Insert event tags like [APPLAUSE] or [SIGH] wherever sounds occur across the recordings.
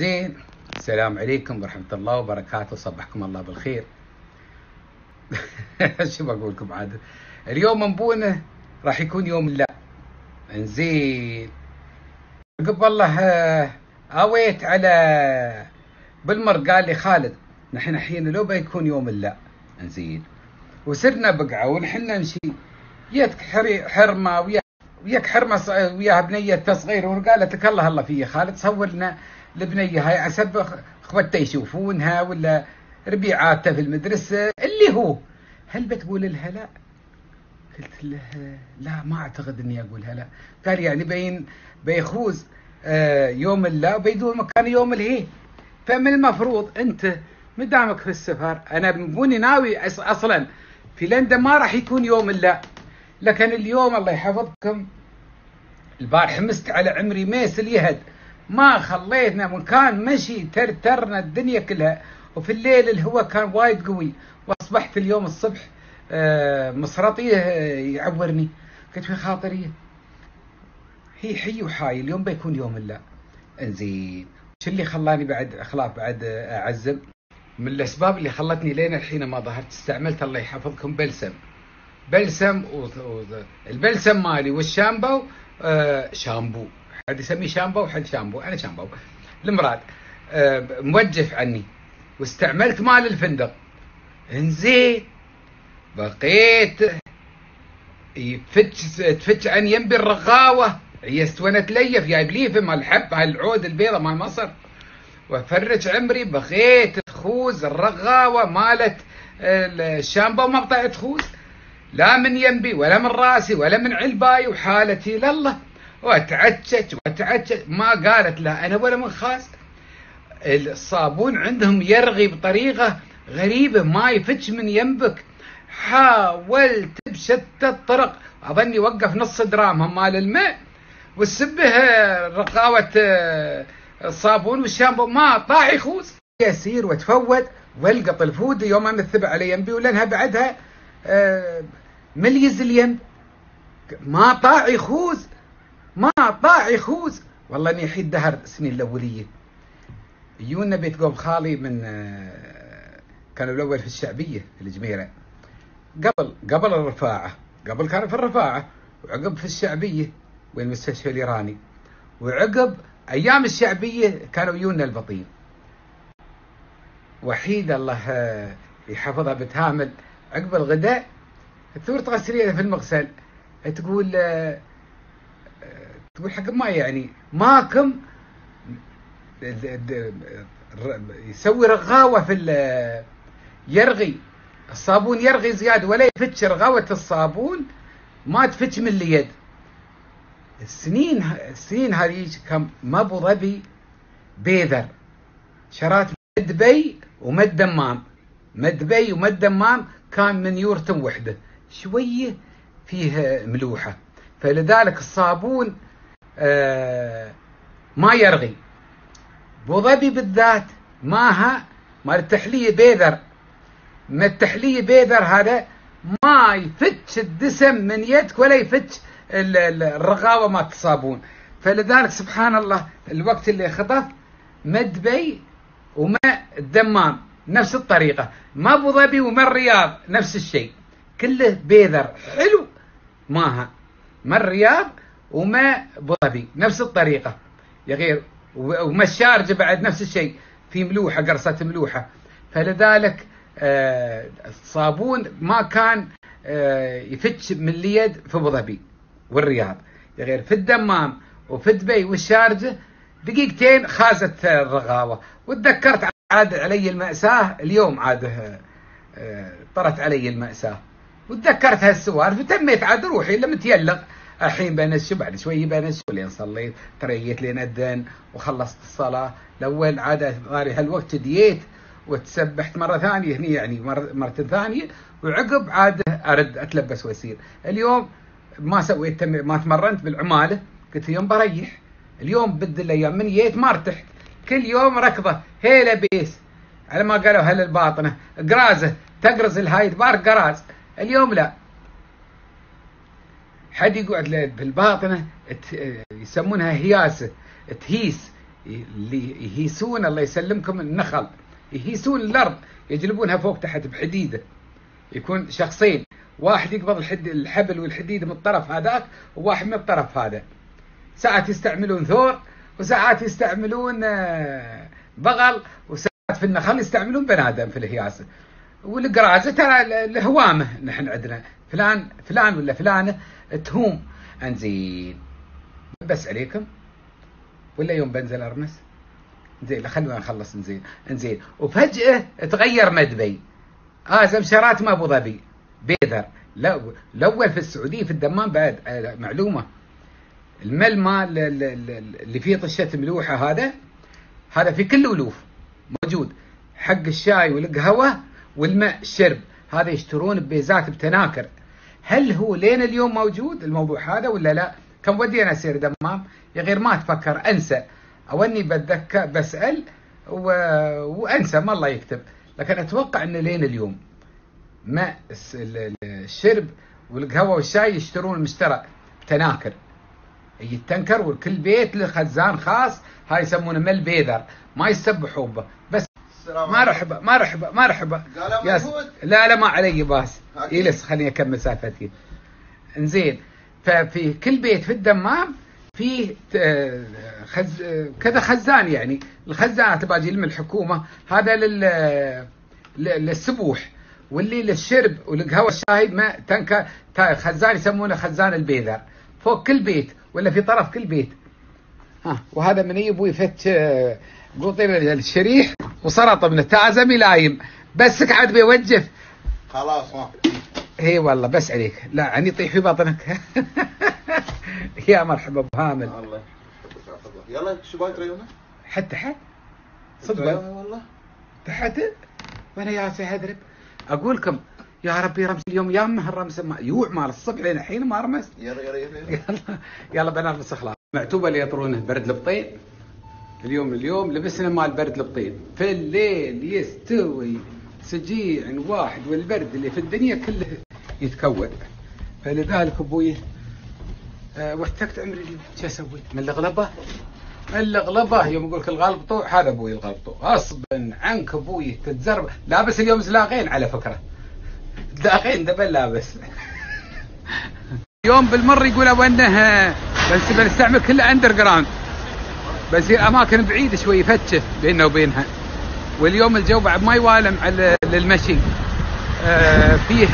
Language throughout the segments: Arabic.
زين. السلام عليكم ورحمة الله وبركاته. صبحكم الله بالخير. [LAUGHS] شو بقول لكم عاد؟ اليوم منبونه راح يكون يوم لا. انزين. عقب والله آه، أويت على بالمر قال لي خالد نحن الحين لو بيكون يوم لا. انزين. وسرنا بقعة ونحن نمشي. حري حرمة ويا وياك حرمة وياها بنية صغيره وقالت لك الله الله فيها خالد صور لنا البنيه هاي عسب اخوته يشوفونها ولا ربيعاته في المدرسة اللي هو هل بتقول لها لا؟ قلت له لا ما أعتقد إني أقولها لا. قال يعني بين بيخوز آه، يوم اللا وبيدور مكان يوم الهي. فمن المفروض أنت مدامك في السفر أنا بوني ناوي أصلا في لندن ما راح يكون يوم اللا. لكن اليوم الله يحفظكم البارح مست على عمري ميس اليهد. ما خلينا مكان مشي ترترنا الدنيا كلها وفي الليل الهواء كان وايد قوي. وأصبحت اليوم الصبح آه، مصرطيه آه، يعورني. قلت في خاطري؟ هي حي وحاي اليوم بيكون يوم الله. انزين. شو اللي خلاني بعد خلاص بعد آه، اعزم من الأسباب اللي خلتني لين الحين ما ظهرت استعملت الله يحفظكم بلسم. بلسم و... و... البلسم مالي والشامبو شامبو. حد يسميه شامبو وحد شامبو. أنا شامبو. المراد آه موجف عني. واستعملت مال الفندق. انزين. بقيت يفتش تفتش عن ينبي الرغاوة. هي استونت لي في مال الحب مال العود البيضة مال مصر. وفرج عمري بغيت تخوز الرغاوة مالت الشامبو ما بطيت تخوز. لا من ينبي ولا من راسي ولا من علباي وحالتي لله. واتعجج واتعجج ما قالت لا أنا ولا من خاس الصابون عندهم يرغي بطريقة غريبة ما يفتش من ينبك. حاولت بشتى الطرق أظني وقف نص درامهم مال الماء. وسبه رقاوة آه، الصابون والشامبو ما طاع يخوز يسير وتفود والقط الفود يوم امثب على ينبي ولانها بعدها آه، مليز اليم ما طاع يخوز ما طاع يخوز والله إني حيد دهر السنين الأولية. يونا بيت قوم خالي من آه، كانوا الأول في الشعبية في الجميرة. قبل قبل الرفاعة قبل كانوا في الرفاعة وعقب في الشعبية والمستشفى الإيراني. وعقب أيام الشعبية كانوا يونا البطيل وحيد الله آه، يحفظها بتهامل عقب الغداء ثور تغسلينه في المغسل. تقول آه، تقول حق ما يعني ماكم يسوي رغاوة في يرغي. الصابون يرغي زيادة ولا يفتش رغاوة الصابون ما تفتش من اليد. السنين السنين هذه كان ما أبو ظبي بيذر. شرات مدبي ومد دمام. مدبي ومد دمام كان من يورتم وحده. شوية فيه ملوحة. فلذلك الصابون ما يرغي. ابو ظبي بالذات ماها مال التحلية بيذر. من التحلية بيذر هذا ما يفتش الدسم من يدك ولا يفتش ال- ال- الرغاوه مال الصابون فلذلك سبحان الله الوقت اللي خطف مدبي وما الدمام نفس الطريقة. ما أبو ظبي وما الرياض نفس الشيء. كله بيذر. حلو. ماها ما الرياض وما ظبي نفس الطريقة. يا غير وما الشارجه بعد نفس الشيء. في ملوحة قرصة ملوحة. فلذلك آه، الصابون ما كان آه، يفتش من اليد في أبو ظبي والرياض. يا غير في الدمام وفي دبي والشارجه دقيقتين خازت الرغاوة. وتذكرت عاد علي المأساة اليوم عاد آه، طرت علي المأساة. وتذكرت هالسوالف وتميت عاد روحي لما تيلغ. الحين بنش بعد شوي بنش لين صليت تريت لين أذن وخلصت الصلاة. الأول عاد غاري هالوقت دييت وتسبحت مرة ثانية هني يعني مره ثانية وعقب عاد أرد أتلبس وأسير. اليوم ما سويت ما تمرنت بالعمالة قلت اليوم بريح. اليوم بد الأيام من جيت ما ارتحت. كل يوم ركضة هيلا بيس على ما قالوا هل الباطنة؟ قرازة تقرز الهايد بارك قراز. اليوم لا. حد يقعد بالباطنة يسمونها هياسه تهيس اللي يهيسون الله يسلمكم النخل. يهيسون الأرض يجلبونها فوق تحت بحديده يكون شخصين واحد يقبض الحبل والحديد من الطرف هذاك وواحد من الطرف هذا. ساعات يستعملون ثور وساعات يستعملون آه، بغل وساعات في النخل يستعملون بنادم في الهياسه والقرازه ترى الهوامه نحن عندنا. فلان فلان ولا فلانة تهوم انزين بس عليكم. ولا يوم بنزل أرمس. زين خلونا نخلص نزين انزين وفجأة تغير مدبي. آه زمشرات ما أبو ظبي. بيذر. لو الأول في السعودية في الدمام بعد آه، معلومة. المل مال اللي فيه طشة ملوحة هذا هذا في كل ألوف. موجود. حق الشاي والقهوة والماء الشرب هذا يشترون ببيزات بتناكر. هل هو لين اليوم موجود الموضوع هذا ولا لا؟ كم ودي أنا اسير دمام؟ يا غير ما أتفكر أنسى. أو اني بتذكر بسأل و... وأنسى ما الله يكتب. لكن أتوقع إنه لين اليوم. ماء الشرب والقهوة والشاي يشترون المشترى. تناكر. يتنكر وكل بيت له خزان خاص هاي يسمونه مل بيذر ما يسبحوا به. بس مرحبا مرحبا مرحبا يا لا لا ما علي باس. يلس خليني أكمل سالفتي. إنزين ففي كل بيت في الدمام فيه خز... كذا خزان يعني. الخزانات باجي من الحكومة. هذا لل للسبوح واللي للشرب والقهوة الشاي ما تنكا خزان يسمونه خزان البيذر. فوق كل بيت ولا في طرف كل بيت. ها وهذا من يبوي يفتش قطير الشريح وسرط ابنه تعزم ملايم. بس قاعد بيوجف. خلاص ها اي والله بس عليك. لا عني يطيح في بطنك. [LAUGHS] يا مرحبا بهامل الله. يلا شو باي تريونه؟ حتى حد صدق. والله. تحت؟ وأنا يا اضرب أقول لكم يا ربي رمس اليوم يا مه الرمس ما يوع مال الصبح لين الحين ما رمست يلا يلا يلا يلا. يلا بنرمس اخلاق معتوبه اللي يطرونه برد البطين اليوم اليوم لبسنا مال برد البطين في الليل يستوي سجيع واحد والبرد اللي في الدنيا كله يتكون فلذلك أبوي أه واحتجت عمري شو أسوي؟ من الغلبة؟ من الغلبة. يوم يقول لك الغلبطو هذا أبوي الغلبطو غصبا عنك أبوي تتزرب. لابس اليوم زلاقين على فكرة. زلاقين دبل لابس. [LAUGHS] يوم بالمر يقول أبو انه بنستعمل كله اندر جراوند بنصير اماكن بعيدة شوي فتشة بيننا وبينها. واليوم الجو بعد ما يوالم على للمشي. آه فيه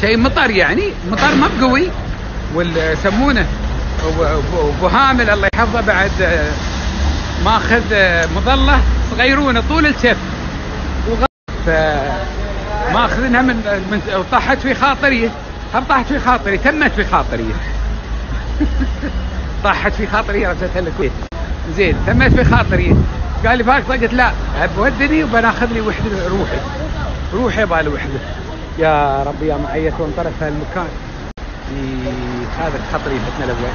شيء مطر يعني مطر ما بقوي. ويسمونه ابو هامل الله يحفظه بعد آه ماخذ آه مظلة. صغيرونه طول الكف ف ماخذينها من من طاحت في خاطري. هم طاحت في خاطري؟ تمت في خاطري. [LAUGHS] طاحت في خاطري رسلتها الكويت زين تمت في خاطري. قال لي فاك قلت لا بودني وبناخذ لي وحده روحي. روحي بالي وحده يا ربي يا معيت وانطرف هالمكان هذا الخطري فتنا الأول.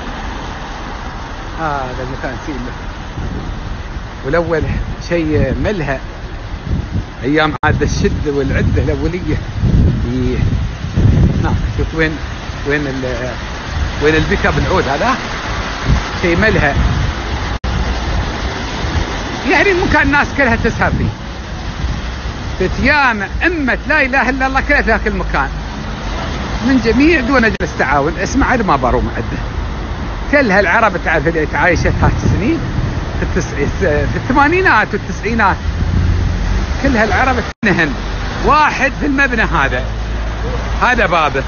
هذا المكان سيله والأول شيء ملهى أيام عاد الشده والعدة الأولية. نعم شوف وين وين وين البيك اب العود هذا؟ شيء ملهى. يعني المكان الناس كلها تسهر فيه. فتيان أمة لا إله إلا الله كلها في ذاك المكان من جميع دول مجلس تعاون. اسمع ما بروم عده كل هالعرب تعرف اللي تعايشت هاي السنين في التسعي في الثمانينات والتسعينات. كل هالعرب تنهن. واحد في المبنى هذا. هذا بابه.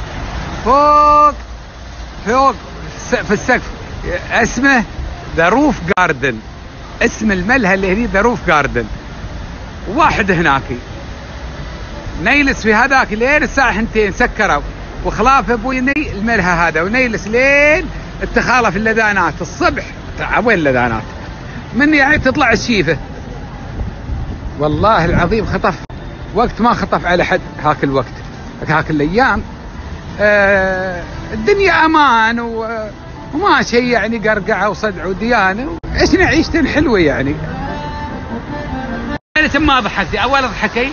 فوق. فوق. في السقف. اسمه ذا روف جاردن اسم الملهى اللي هني ذا روف جاردن واحد هناك. نيلس في هذاك لين الساعة حنتين سكروا. وخلاف أبوي ني الملهى هذا. ونيلس لين التخالف اللذانات. الصبح وين اللذانات؟ من يعني تطلع الشيفة. والله العظيم خطف. وقت ما خطف على حد هاك الوقت. هاك الأيام. آه الدنيا أمان و وما شيء يعني قرقعة وصدع وديانة إيش عيشة حلوة يعني أنا ما ضحكتي أول ضحكي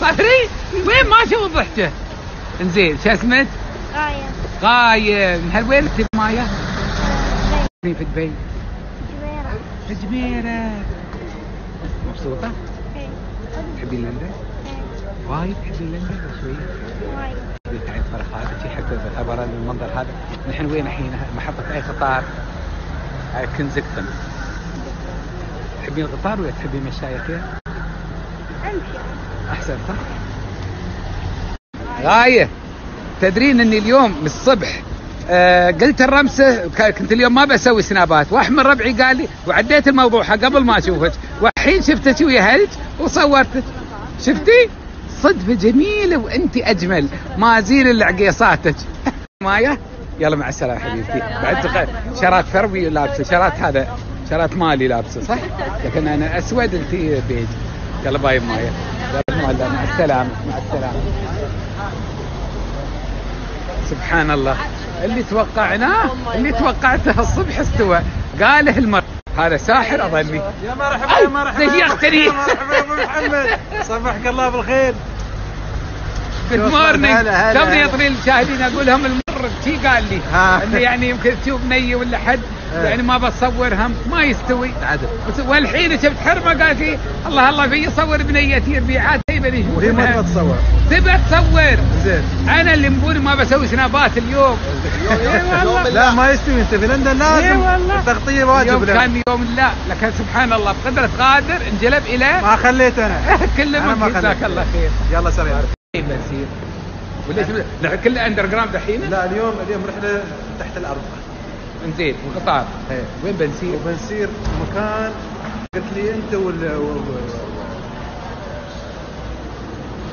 صدري [LAUGHS] وين ما شوف ضحكه إنزين شو اسمك؟ غاية قايم هل وين انت مايا؟ في دبي جبيرة في جبيرة مبسوطة؟ إيه. تحبين لندن؟ إيه. وايد تحبين لندن ولا شوي؟ وايد تعال الفرق هذا في حق الخبر المنظر هذا. نحن وين الحين؟ محطة أي قطار؟ هاي كنزكتون. تحبين القطار ولا تحبين أمشي أحسن صح؟ غاية. تدرين إني اليوم من الصبح آه قلت الرمسة ك- كنت اليوم ما بسوي سنابات. واحد من ربعي قال لي وعديت الموضوع قبل ما أشوفك. والحين شفتك ويا هلج وصورتك. شفتي؟ صدفة جميلة وأنت أجمل. ما زين إلا عقيصاتك. [LAUGHS] مايا؟ يلا مع السلامة حبيبتي. بعد دقيقة شرات ثربي لابسة. شرات هذا. شرات مالي لابسة صح؟ لكن أنا أسود أنت بيج. يلا باي مايا. مع السلامة. مع السلامة. سبحان الله. اللي توقعناه اللي توقعته الصبح استوى. قاله المر هذا ساحر أظني. يا مرحبا يا مرحبا. يا مرحبا يا أبو محمد. صبحك الله بالخير. جود مورنينج توني هلا. يطري المشاهدين أقول لهم المر شي قال لي. إنه يعني يمكن تشوف ني ولا حد ها. يعني ما بتصور هم ما يستوي. تعدل بس- والحين شفت حرمة قالت لي الله الله في يصور بنيتي ربيعات تبي وهي ما تصور. تبى تصور. زين. أنا اللي مبوني ما بسوي سنابات اليوم. [LAUGHS] إي والله. لا ما يستوي أنت في لندن لازم. والله. التغطية واجب يوم لك. كان يوم لا لكن سبحان الله بقدرة غادر انجلب إلى ما خليت أنا. [LAUGHS] كل ما جزاك. الله خير. يلا سريع بنسير وليش؟ نحن كله اندر جراوند الحين؟ لا اليوم اليوم رحله تحت الأرض. انزين وقطار إيه. وين بنسير؟ وبنسير مكان قلت لي أنت وال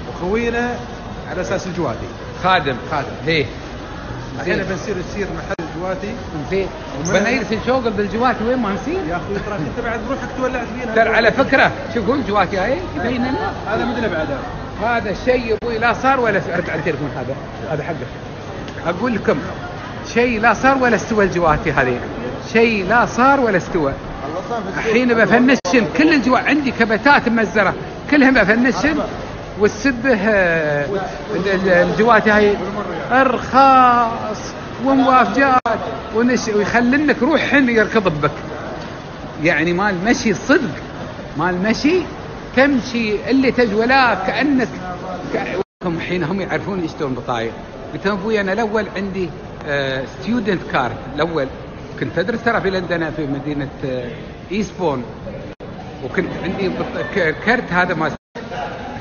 وخوينا على أساس الجوادي خادم. خادم. ليه؟ الحين زين. بنسير نسير محل الجواتي زين ومن- بنيرس الشوقل بالجواتي وين ما نسير؟ يا أخوي تراك أنت بعد بروحك تولعت فينا. ترى على فكرة شوفون جواتي هاي؟ يبين لنا هذا مدري بعد. هذا الشيء يا أبوي لا صار ولا أرجع التليفون هذا هذا حقك أقول لكم شيء لا صار ولا استوى الجواتي هذه. شيء لا صار ولا استوى. الحين بفنشن كل الجوا عندي كبتات ممزرة. كلهم بفنشن والسبه آه، ال- ال- الجواتي هاي أرخاص وموافجات ونش ويخلنك روحهن يركض بك. يعني مال مشي صدق. مال مشي تمشي اللي تجولا كأنك ك- هم الحين هم يعرفون يشترون بطايق. قلت لهم أبوي أنا الأول عندي student card الأول. كنت أدرس ترى في لندن في مدينة آه، ايسبون وكنت عندي كرت هذا ما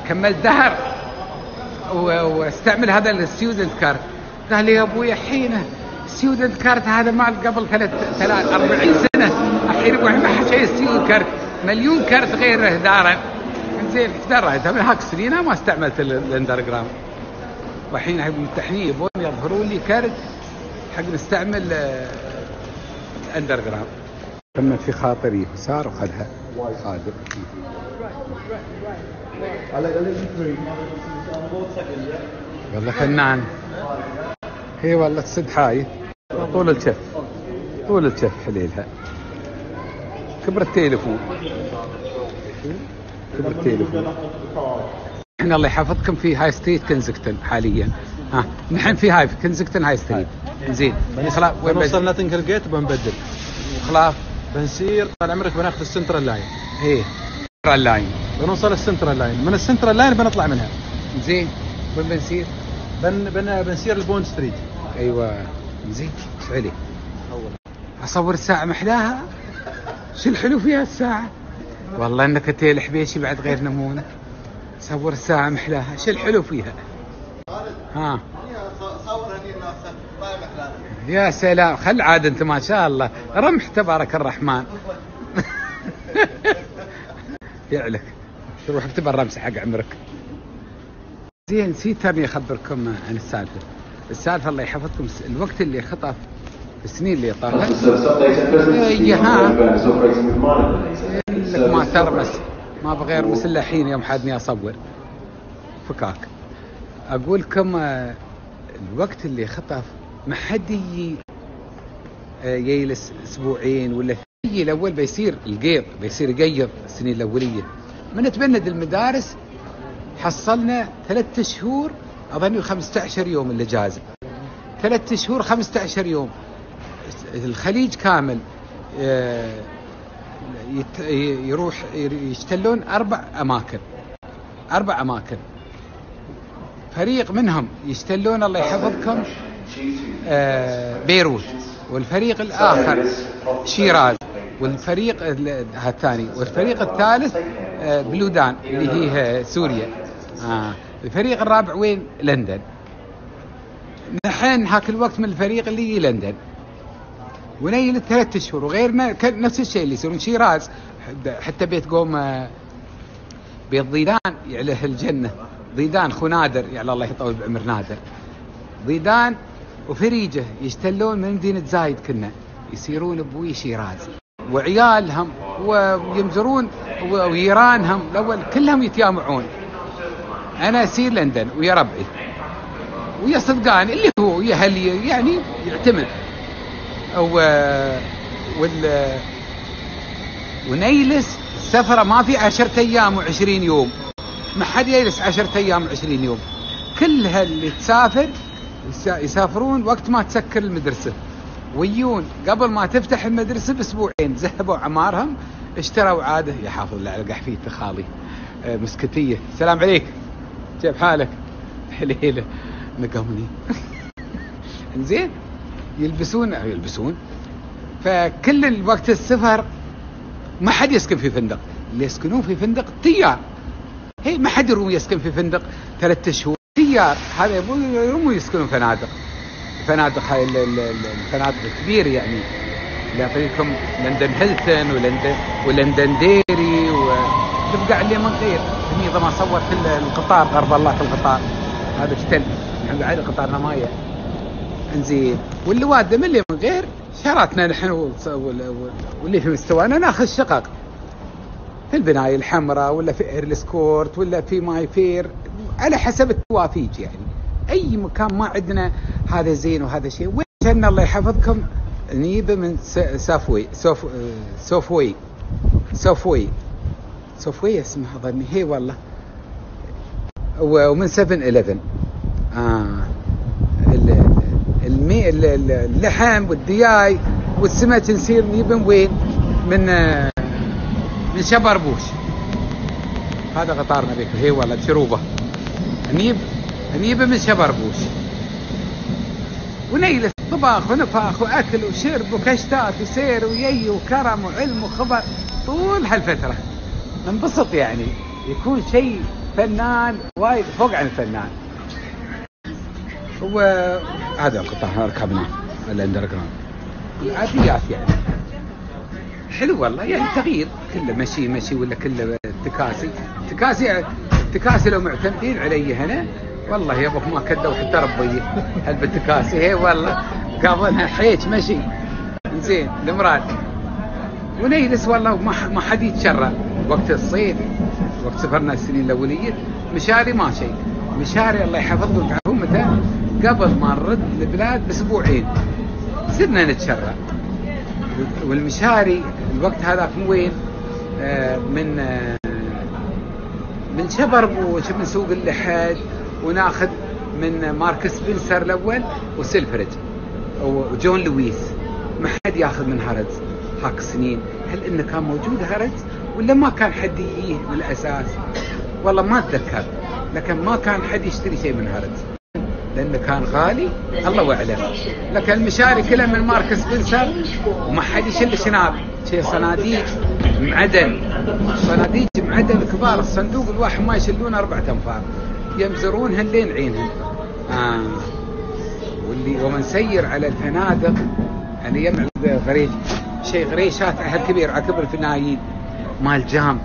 كملت دهر. واستعمل هذا ال student card قال لي يا أبوي الحين student card هذا مال قبل ثلاث ثلاث 40 سنة. الحين ما حد شيء student card مليون كارت غيره دارا زين دريت من هاك سنين ما استعملت ال- ال underground والحين هاي ممتحنين يبون يظهروا لي كارت حق نستعمل آه، ال underground تمت في خاطري صار وخذها. خادم والله فنان. هي والله تصد حاي. طول الشف طول الشف حليلها. كبر التليفون التليفون إحنا الله يحفظكم في High Street Kensington حاليا. ها نحن في هاي في Kensington High Street زين خلاص وين بنوصل Notting Hill Gate بنبدل خلاص. بنسير طال عمرك بناخذ ال Central line إيه. ال line بنوصل ال Central line من ال Central line بنطلع منها. زين. وين بنسير؟ بن بن بنسير البون ستريت. أيوه. زين. إيش علي؟ أصور الساعة محلاها؟ شو الحلو فيها الساعة؟ والله إنك أنت الحبيشي بعد غير نمونة. صور الساعة محلاها شو الحلو فيها؟ ها. صور يا سلام. خل عاد أنت ما شاء الله. رمح تبارك الرحمن. [LAUGHS] يعلك تروح اكتب الرمس حق عمرك. زين نسيت تاني أخبركم عن السالفة. السالفة الله يحفظكم. الوقت اللي خطف السنين اللي طافت إيه، ها. لك ما ترمس ما بغير بس إلا الحين يوم حدني أصور. فكاك. أقول لكم آه، الوقت اللي خطف ما حد يجي آه، يجلس أسبوعين ولا يجي الأول بيصير القيض بيصير يقيض السنين الأولية. من تبند المدارس حصلنا ثلاثة شهور أظني 15 يوم الاجازه ثلاثة شهور 15 يوم. الخليج كامل آه، يروح يشتلون أربع أماكن أربع أماكن. فريق منهم يشتلون الله يحفظكم آه، بيروت والفريق الآخر شيراز والفريق ال- الثاني والفريق الثالث آه، بلودان اللي هي سوريا. الفريق الرابع وين؟ لندن. نحن هاك الوقت من الفريق اللي لندن. ونيل ثلاث أشهر كان نفس الشيء اللي يصيرون شيراز حتى بيت قوم آه، بيت ضيدان يعله الجنة. ضيدان خو نادر يعني الله يطول بعمر نادر. ضيدان وفريجة يشتلون من مدينة زايد كنا. يصيرون بوي شيراز وعيالهم ويمزرون ويرانهم الأول كلهم يتجامعون أنا أسير لندن ويا ربعي ويا صدقان اللي هو ويا هلي يعني يعتمد. و وال ونيلس السفرة ما في عشرة أيام وعشرين يوم. ما حد يجلس عشرة أيام وعشرين يوم. كلها اللي تسافر يسا- يسافرون وقت ما تسكر المدرسة. ويون قبل ما تفتح المدرسة بأسبوعين ذهبوا عمارهم اشتروا عادة. يا حافظ الله على قحفية خالي آه، مسكتية. السلام عليك. كيف حالك؟ [LAUGHS] حليلة نقمني. [LAUGHS] زين؟ يلبسون يلبسون. فكل الوقت السفر ما حد يسكن في فندق. اللي يسكنون في فندق تيار. هي ما حد يروم يسكن في فندق ثلاثة شهور. تيار. هذا يروموا يسكنون فنادق. فنادق هاي ال- ال- ال- الفنادق الكبيرة يعني. لا فيكم لندن هيلتون ولندن ولندن ديري وتبقى عليه من غير هني ما صور كل القطار غرب الله كل القطار. هذا اشتل يعني بعد القطار نمايه انزين واللي من اللي من غير شاراتنا نحن واللي في مستوانا ناخذ شقق. في البناية الحمراء ولا في ايرل سكورت ولا في ماي فير على حسب التوافيج يعني. أي مكان ما عندنا هذا زين وهذا شيء. وين الله يحفظكم؟ نجيبه من سافوي سوف سوفوي سوفوي سوفوي اسمها ظني. هي والله. ومن 7 11 آه. ال- المي ال- ال- اللحم والدياي والسمك نصير نجيبه من وين؟ من من شبربوش هذا قطارنا بك هي والله بشروبه نجيب نجيبه من شبربوش ونيلس طباخ ونفاخ وأكل وشرب وكشتات وسير ويي وكرم وعلم وخبر. طول هالفترة. ننبسط يعني. يكون شيء فنان وايد فوق عن الفنان. وهذا القطار ركبناه ال underground العاديات يعني حلو والله يعني تغيير. كله مشي مشي ولا كله تكاسي. تكاسي تكاسي لو معتمدين علي هنا. والله يا أبوك ما كدوا حتى ربي هل بالتكاسي. هي والله قابلها حيج مشي. زين المراد. ونيلس والله ما حد يتشرى. وقت الصيف وقت سفرنا السنين الأولية مشاري ما شيء. مشاري الله يحفظكم تعرفون متى قبل ما نرد البلاد بأسبوعين. صرنا نتشرى والمشاري الوقت هذاك من وين؟ آه من آه من شبربوش من سوق اللحد وناخذ من مارك سبنسر الأول وسيلفرج و John Lewis. ما حد ياخذ من Harrods. هاك السنين هل إنه كان موجود Harrods؟ ولا ما كان حد يجيه من الاساس والله ما أتذكر. لكن ما كان حد يشتري شيء من Harrods. لأنه كان غالي الله اعلم لكن المشاري كلها من Marks Spencer وما حد يشيل شناب. شيء صناديق معدن. صناديق معدن كبار. الصندوق الواحد ما يشيلون أربعة أنفار. يمزرونهن لين عينهم. آه. واللي ومن سير على الفنادق يعني يمع غريش. شيء غريشات عهد كبير على كبر الفنايين مال جام.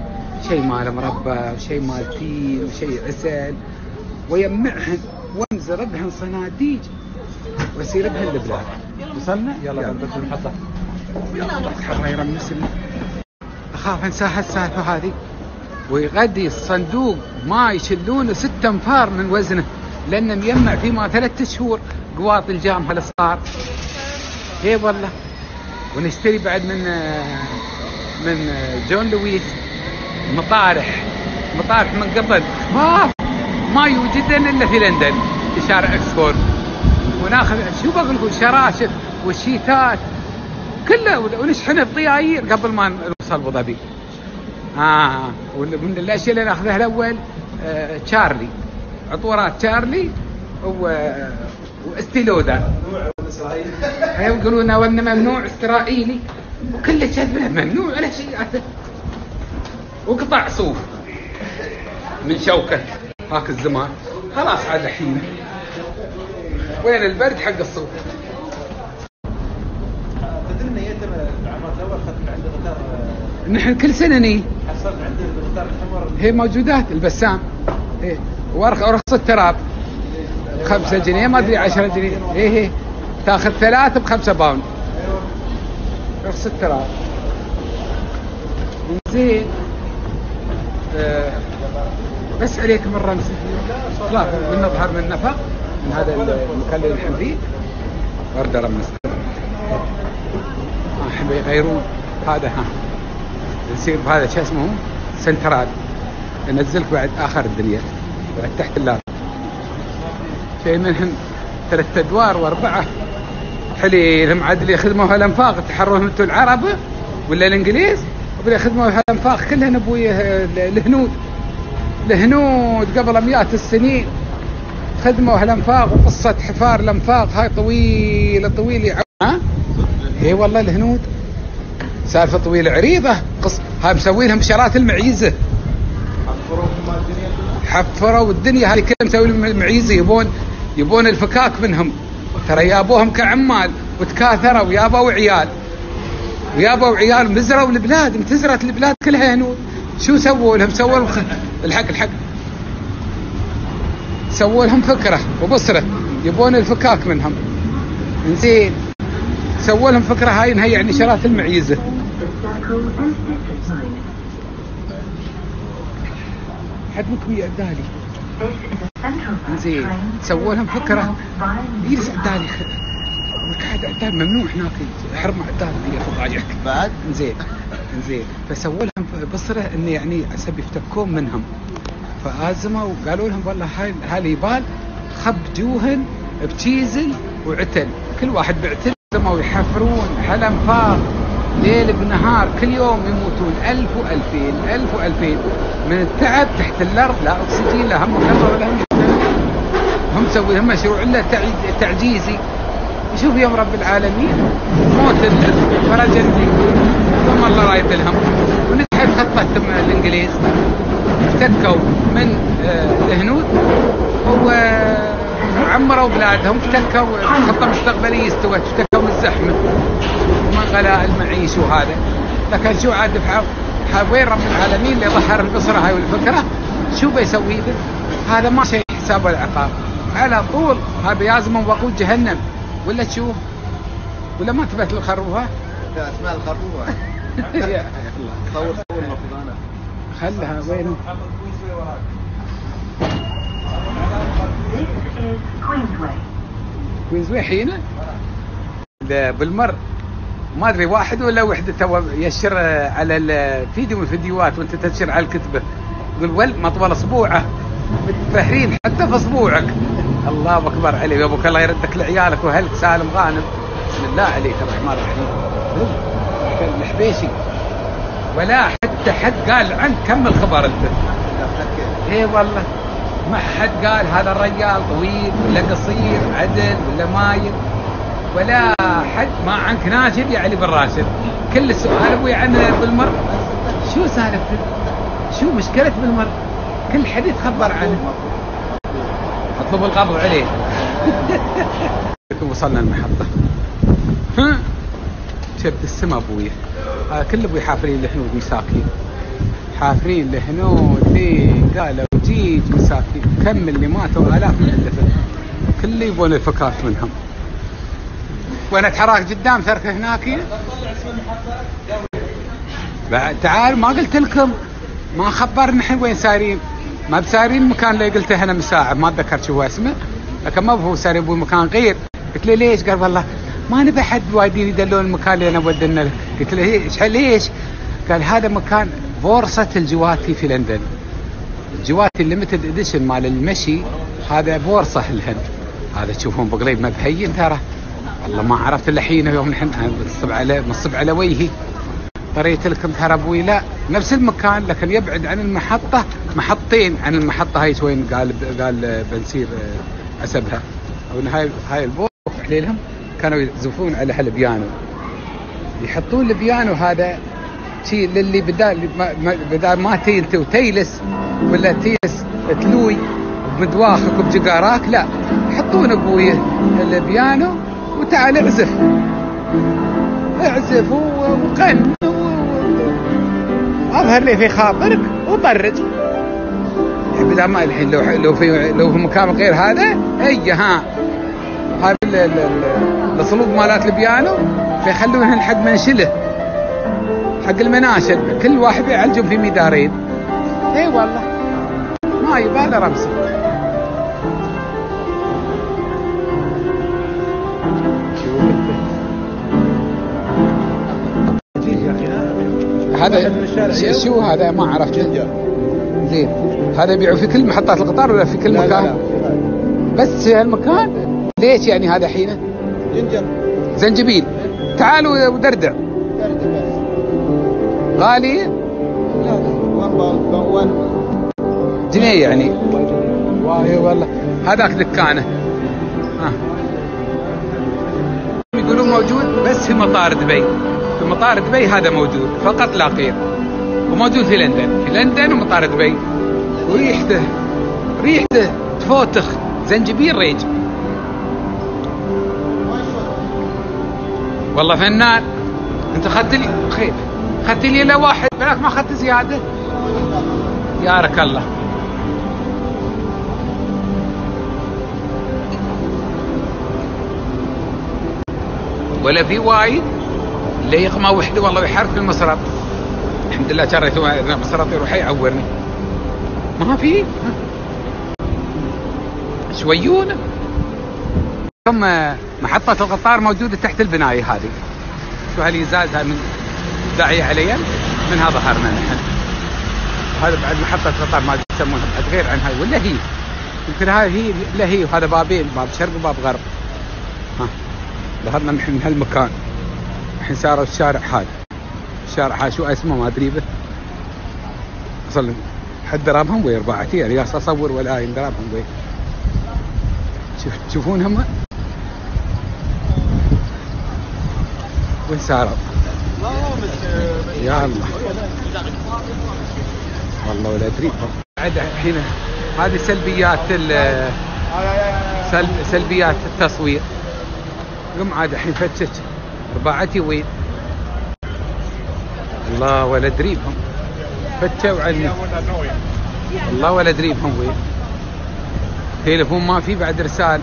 شيء مال مربى وشيء مال تين وشيء عسل. ويمعهن وانزر بهن صناديق ويصير بهن البلاد. وصلنا؟ يلا بنبت المحطة الله يرمسني أخاف أنساها السالفه هذه. ويغدي الصندوق. ما يشلونه ست أنفار من وزنه. لأنه مجمع فيه ما ثلاثة شهور. قواط الجام هالصغار اي والله. ونشتري بعد من من John Lewis مطارح. مطارح من قبل. خفاف ما يوجدن إلا في لندن في شارع أكسفورد. وناخذ شو بقول لكم شراشف والشيتات كله ونشحنه بطياير قبل ما نوصل أبو ظبي. آه ومن الأشياء اللي ناخذها الأول آه تشارلي. عطورات تشارلي و وإستيلودا. أيوة يقولون وإنه ممنوع إسرائيلي. وكله شبه ممنوع على شيء. وقطع صوف من شوكة. هاك الزمان. خلاص عاد الحين. وين البرد حق الغتار نحن كل سنة ني. حصلت عند الغتار الحمر. هي موجودات البسام. إيه. ورخ ورخص التراب خمسة جنيه ما أدري عشرة جنيه. إيه إيه تاخذ ثلاث بخمسة باوند. رخص التراب زين. آه. بس عليك نسيت ثلاثة من نظهر من نفق من هذا المكان اللي نحن فيه. وردة رمز. آه حبي يغيرون هذا ها. يصير بهذا شو اسمه؟ سنترال. ينزلك بعد آخر الدنيا بعد تحت اللاب شيء منهم ثلاث أدوار وأربعة. حليلهم عاد اللي يخدموا هالانفاق تحروهم أنتم العرب ولا الإنجليز؟ واللي يخدموا هالانفاق كلها أبوي الهنود الهنود قبل مئات السنين. خدموا هالانفاق وقصة حفار الأنفاق. هاي طويلة طويلة. ها؟ اي والله الهنود. سالفة طويلة. عريضة. قص هاي مسوي لهم شارات المعيزة. حفروا الدنيا. هذه كلها مسوي لهم المعيزة. يبون يبون الفكاك منهم. ترى يابوهم كعمال وتكاثروا. ويابوا عيال. ويابوا عيال مزروا البلاد. امتزرت البلاد كلها هنود شو سووا لهم؟ سووا. الحق الحق. سووا لهم فكرة وبصرة يبون الفكاك منهم. زين سووا لهم فكرة هاي انها يعني شرات المعيزة. حد منكم يأدالي زين سووا لهم فكرة. يجلس عدالي قاعد عدال ممنوع هناك. حرم عدال فضايح. بعد؟ زين زين فسووا لهم بصرة انه يعني عسب يفتكون منهم. فآزموا وقالوا لهم والله هاي هاي يبال خب جوهن بتشيزل وعتل كل واحد بعتل زموا يحفرون هالانفاق ليل بنهار كل يوم يموتون. ألف وألفين ألف وألفين. من التعب تحت الأرض. لا أكسجين لا هم كبر ولا هم هم مسوي هم مشروع تعي- تعجيزي. شوف يوم رب العالمين. موت فرج ثم الله رايد لهم. ونجحت خطة الإنجليز. افتكوا من آه، الهنود؟ وعمروا بلادهم. افتكوا خطة مستقبلية استوت. افتكوا من الزحمة. ومن غلاء المعيش وهذا. لكن شو عاد وين رب العالمين اللي ظهر البصرة هاي والفكرة؟ شو بيسوي له هذا ما شيء حساب العقاب على طول هذا لازم وقود جهنم. ولا تشوف؟ ولا ما تبت الخروفة؟ الخروفه يا الله صور صور خلها وين؟ كوينزوي حينه؟ بالمر. ما أدري واحد ولا وحدة؟ تو يشر على الفيديو من الفيديوهات وأنت تنشر على الكتبه يقول ول مطول اصبوعه متفهرين حتى في اصبوعك الله أكبر عليك. يا أبوك الله يردك لعيالك واهلك سالم غانم؟ بسم الله عليك الرحمن الرحيم. كان الحبيشي ولا حتى حد قال عنك كمل خبر انت. إيه والله ما حد قال هذا الرجال طويل ولا قصير عدل ولا مايل. ولا حد ما عنك ناشد يعني بالراشد كل السؤال أبوي عن بالمر شو سالفته شو مشكلة بالمر كل حد يتخبر عنه. اطلب القبض عليه. [LAUGHS] وصلنا المحطة. ها؟ شد السما أبوي هذا كل أبوي حافرين الهنود مساكين حافرين الهنود لين قالوا جيج مساكين كم اللي ماتوا آلاف من الدفن. كل يبون الفكاك منهم. وأنا اتحرك قدام تركه هناك بعد تعال ما قلت لكم. ما خبرنا الحين وين سايرين. ما بسايرين المكان اللي قلته أنا من ساعه ما اتذكر شو اسمه. لكن ما هو سايرين بمكان غير. قلت له ليش؟ قال والله ما نبي حد وايدين يدلون المكان اللي أنا ودنا له قلت له إيش ليش؟ قال هذا مكان بورصة الجواتي في لندن. الجواتي الليمتد اديشن مال المشي هذا بورصة الهند. هذا تشوفون بقليب مبهين ترى. والله ما عرفت إلا حين يوم نحن نصب على نصب على وجهي. طريقة لكم ترى أبوي. لا نفس المكان لكن يبعد عن المحطة. محطين عن المحطة. هاي وين قال قال بنسير آه، عسبها. أو هاي هاي البوق حليلهم. كانوا يزفون على هالبيانو يحطون البيانو هذا شيء للي بدال بدال ما تي انت وتيلس ولا تيلس تلوي بمدواخك وبجقاراك لا. يحطون أبوي البيانو وتعال اعزف. اعزف و- وغن و- و- أظهر لي في خاطرك وطرد بدل ما الحين لو لو في لو في مكان غير هذا أي ها. هذا الصلوب مالات البيانو فيخلونهن حق منشله حق المناشد كل واحد يعالجهم في مدارين إي والله. ما يبالي أخي هذا. شو هذا؟ ما عرفت. زين. هذا يبيعوا في كل محطات القطار ولا في كل مكان؟ بس هالمكان؟ ليش يعني هذا حين زنجبيل. تعالوا ودردع غالي؟ جنيه يعني. واي والله. هذاك دكانه. ها يقولون موجود بس في مطار دبي. في مطار دبي هذا موجود فقط لا غير. وموجود في لندن. في لندن ومطار دبي. وريحته ريحته تفوتخ. زنجبيل ريج. والله فنان. انت اخذت لي خير. اخذت لي الا واحد بلاك ما اخذت زيادة. يارك الله. ولا في وايد؟ اللي يقمى وحدة والله يحرك المسرط. الحمد لله شريت مسرط يروح يعورني. ما في. شويونة. ثم محطة القطار موجودة تحت البناية هذه. شو هالإزاز من داعية عليا؟ منها ظهرنا نحن. هذا بعد محطة قطار ما يسمونها بعد غير عن هاي ولا هي. يمكن هاي هي لا هي وهذا بابين باب شرق وباب غرب. ها. ظهرنا نحن من هالمكان. الحين صاروا الشارع هذا. الشارع هذا شو اسمه؟ ما أدري به. أصلا حد درامهم وين رباعتي يعني أصور ولا درامهم وين شوف تشوفونهم وين صاروا يا الله. والله ولا أدري. بعد الحين هذه سلبيات سلب سلبيات التصوير. قم عاد الحين فتشت. رباعتي وين؟ الله ولا أدري بهم فتشوا عني. والله ولا أدري بهم وين. تليفون ما في بعد رسال.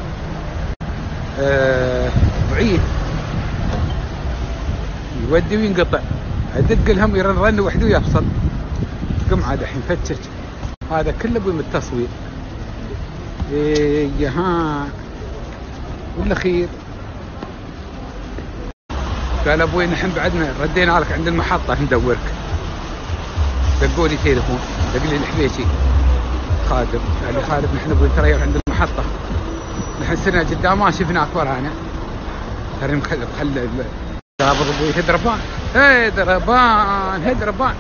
آه بعيد. يودي وينقطع. أدق لهم يرن رن وحده ويفصل قم عاد الحين فتش. هذا كله بيم التصوير. إيه ها. والأخير. قال أبوي نحن بعدنا ردينا لك عند المحطة ندورك دقوا لي تليفون. دق لي الحبيشي. خادم. قال لي خالد نحن أبوي ترى عند المحطة. نحن سنه قدام ما شفناك ورانا. ترى مخل هدربان هدربان هدربان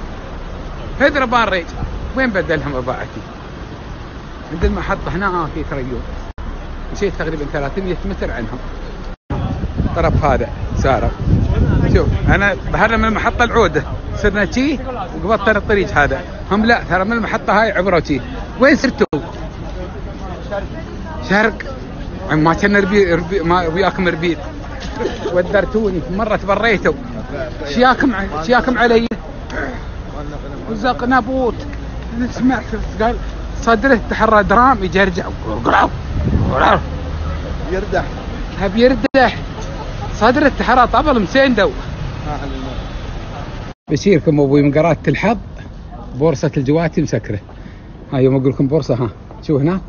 هدربان ريج وين بدلهم رباعتي عند المحطة هنا في تريون مشيت تقريبا 300 متر عنهم. طرف هذا سارة. شوف أنا ظهرنا من المحطة العودة. صرنا شي؟ وقبضت الطريق هذا. هم لا ترى من المحطة هاي عبروا شي. وين سرتوا؟ شرق. ما كان ربي ربي ما وياكم ربيت ودرتوني. مرة تبريتوا. شياكم ع- شياكم علي. وزق نابوت سمعت قال صدره تحرى درام قرعو قرعو يردح. هب يردح. صدره تحرى طبل الماء بشيركم أبوي من قرات الحظ بورصة الجواتي مسكرة. ها يوم أقول لكم بورصة ها. شو هناك؟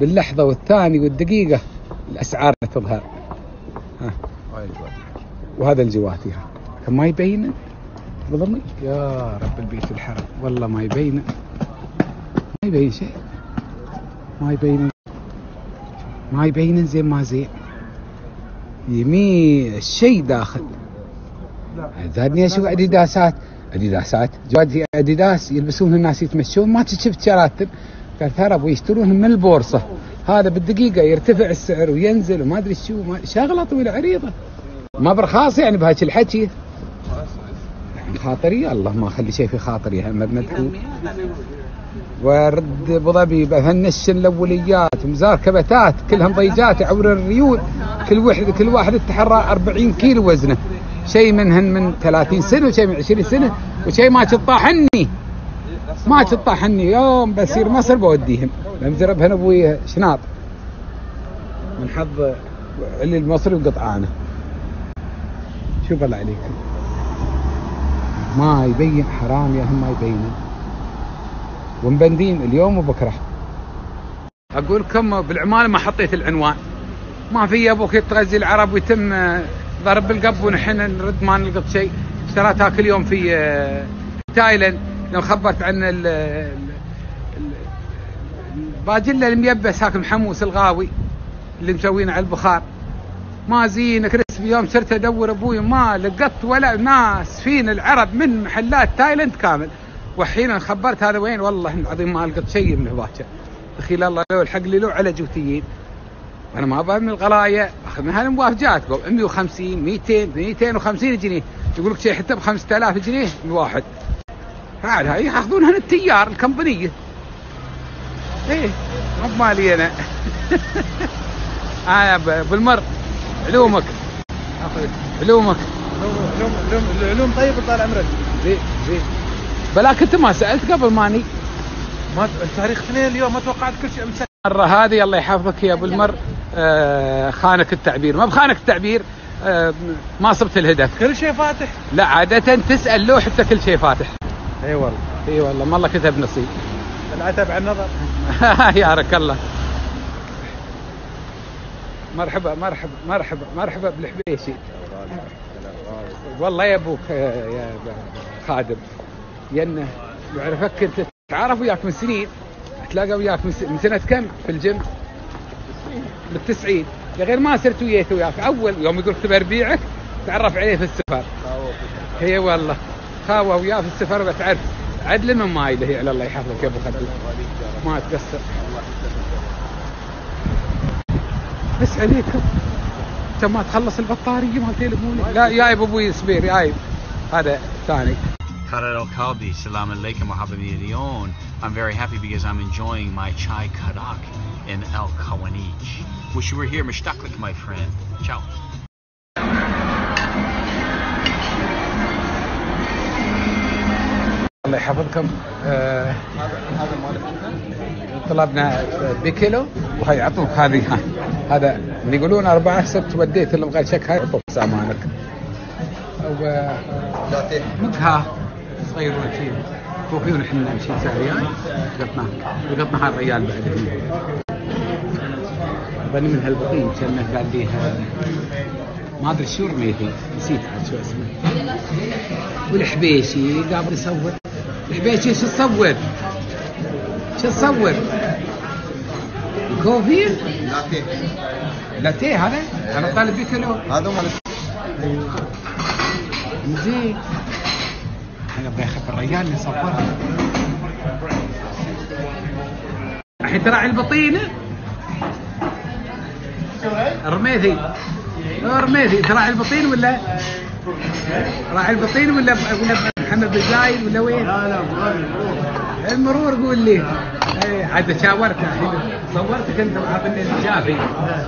باللحظة والثانية والدقيقة الأسعار تظهر. وهذا الجواتي ها كان ما يبين؟ يا رب البيت الحرم والله ما يبين. ما يبين شيء. ما يبين. ما يبين زين ما زين. يمي شيء داخل. زادني أشوف أديداسات. أديداسات. جواد أديداس. يلبسون الناس يتمشون. ما شفت شراتب. قال ترى ابو يشترونهم من البورصة. هذا بالدقيقة يرتفع السعر وينزل وما أدري شو ما شغلة طويلة عريضة. ما برخاص يعني بهاك الحكي. خاطري الله ما أخلي شيء في خاطري هم مدحو ورد أبو ظبي بهالنشن الاوليات ومزار كبتات كلهم ضيجات عبر الريول كل واحد كل واحد تحرى 40 كيلو وزنه. شيء منهن من 30 سنة وشيء من 20 سنة وشيء ما تطاحني ما تطاحني يوم بسير مصر بوديهم بمزربهن أبوي شناط. من حظ اللي المصري وقطعانه. شوف الله عليكم ما يبين حرام يا هم ما يبينون ومبندين اليوم وبكره. أقول لكم بالعمالة ما حطيت العنوان. ما في أبوك يتغزي العرب ويتم آه، ضرب بالقب ونحن نرد ما نلقط شيء. اشتريتها كل يوم في آه، تايلاند. لو خبرت عن ال- ال- ال- الباجله الميبس هاك المحموس الغاوي اللي مسوينه على البخار. ما زين كريسبي يوم صرت أدور أبوي ما لقطت ولا ناس فين العرب من محلات تايلاند كامل. وحين خبرت هذا وين؟ والله العظيم ما لقيت شيء من هذاك دخيل الله لو الحق لي لو على جوتيين. أنا ما أبغى من الغلاية. اخذ من هالموافجات قول 150 200 250 جنيه. يقول لك شيء حتى ب 5000 جنيه؟ الواحد عاد هاي ياخذونها التيار الكمبانية. إيه مو بمالي أنا. [LAUGHS] أنا ب- بالمر علومك علومك. العلوم العلوم العلوم طيب طال عمرك. زين زين. بلاك انت ما سألت قبل ماني. ما التاريخ اثنين اليوم ما توقعت كل شيء مسك المرة هذه الله يحفظك يا أبو المر. آه خانك التعبير. ما بخانك التعبير آه ما صبت الهدف. كل شيء فاتح. لا عادة تسأل لو حتى كل شيء فاتح. إي والله إي والله. ما الله كتب نصيب العتب على النظر. [LAUGHS] يارك الله. مرحبا مرحبا مرحبا مرحبا بالحبيشي. والله يا أبوك يا خادم ينه يعرفك أنت تعرف وياك من سنين. تلاقى وياك من سنة كم؟ في الجيم؟ بالتسعين. يا غير ما صرت وياك أول يوم يقول تبى اربيعك تعرف عليه في السفر. هي والله. خاوه وياه في السفر وتعرف عدل من مايله هي الله يحفظك يا ابو خدي ما تقصر بس عليكم انت ما تخلص البطاريه مال تليفوني لا يا أبوي صبير يا هذا ثاني Karar El Kalbi, Salam Alaikum Mahabamirion. I'm very happy because I'm enjoying my chai karak in El Kawanij. Wish you were here, Mishtaklik, my friend. Ciao. الله يحفظكم. آه طلبنا بكيلو وهي يعطوك هذه. هذا يقولون أربعة ست وديت اللي بغيت شك هاي سامانك. مكها صغير وشيء كوفي ونحن نمشي ساريان لقطنا لقطنا هالريال بعد. بني من هالبطين كانه قال لي ها- ما أدري شو رميتي. نسيت عاد شو اسمه. والحبيشي قابل يصور الحبيشي شو تصور؟ شو تصور؟ كوفي؟ لاتيه. لاتيه هذا؟ أنا طالب بكيلو هذا مال زين. أنا أبغى اخبر الرجال اللي صورها الحين تراعي البطينة. رميثي رميثي تراعي البطين ولا؟ راعي البطين ولا ولا محمد بن زايد ولا وين؟ لا لا المرور قول لي. إيه عاد شاورت الحين صورتك انت وعاطني الجافي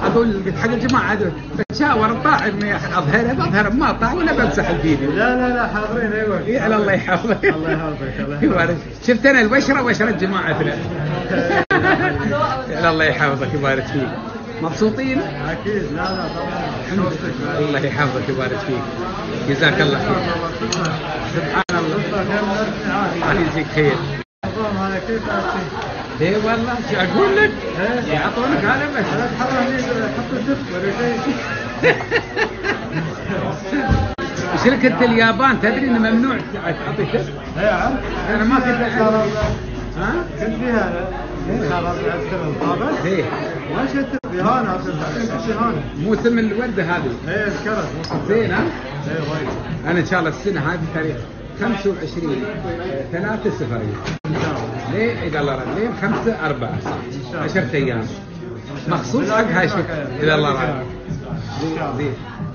أقول قلت حق الجماعة عاد بتشاور طاع اني أظهر ما طاع ولا بمسح الفيديو. لا لا لا حاضرين أيوه. إيه على الله يحفظك. الله يحفظك، الله. يبارك. شفت أنا البشرة وبشره جماعتنا [LAUGHS] على الله يحفظك يبارك فيك. مبسوطين؟ أكيد. لا لا طبعا. الله يحفظك يبارك فيك. جزاك الله خير. سبحان الله. الله يجزيك خير. هذا كيف اي والله شو أقول لك؟ يعطونك على بس. حط الزفت ولا شيء. [LAUGHS] شركة اليابان؟ تدري إنه ممنوع تعطي تست؟ اي عم. أنا ما كنت أعرف. ها؟ كنت فيها. إيه أصلا رهانة موسم الورده هذه إيه ذكرت زين ها إيه وايد أنا ان شاء الله السنة هذه تاريخ 25 3 صفرين ان شاء الله ليه اذا الله راد ليه 5 4 10 أيام مخصوص حق هاي شوف اذا الله راد زين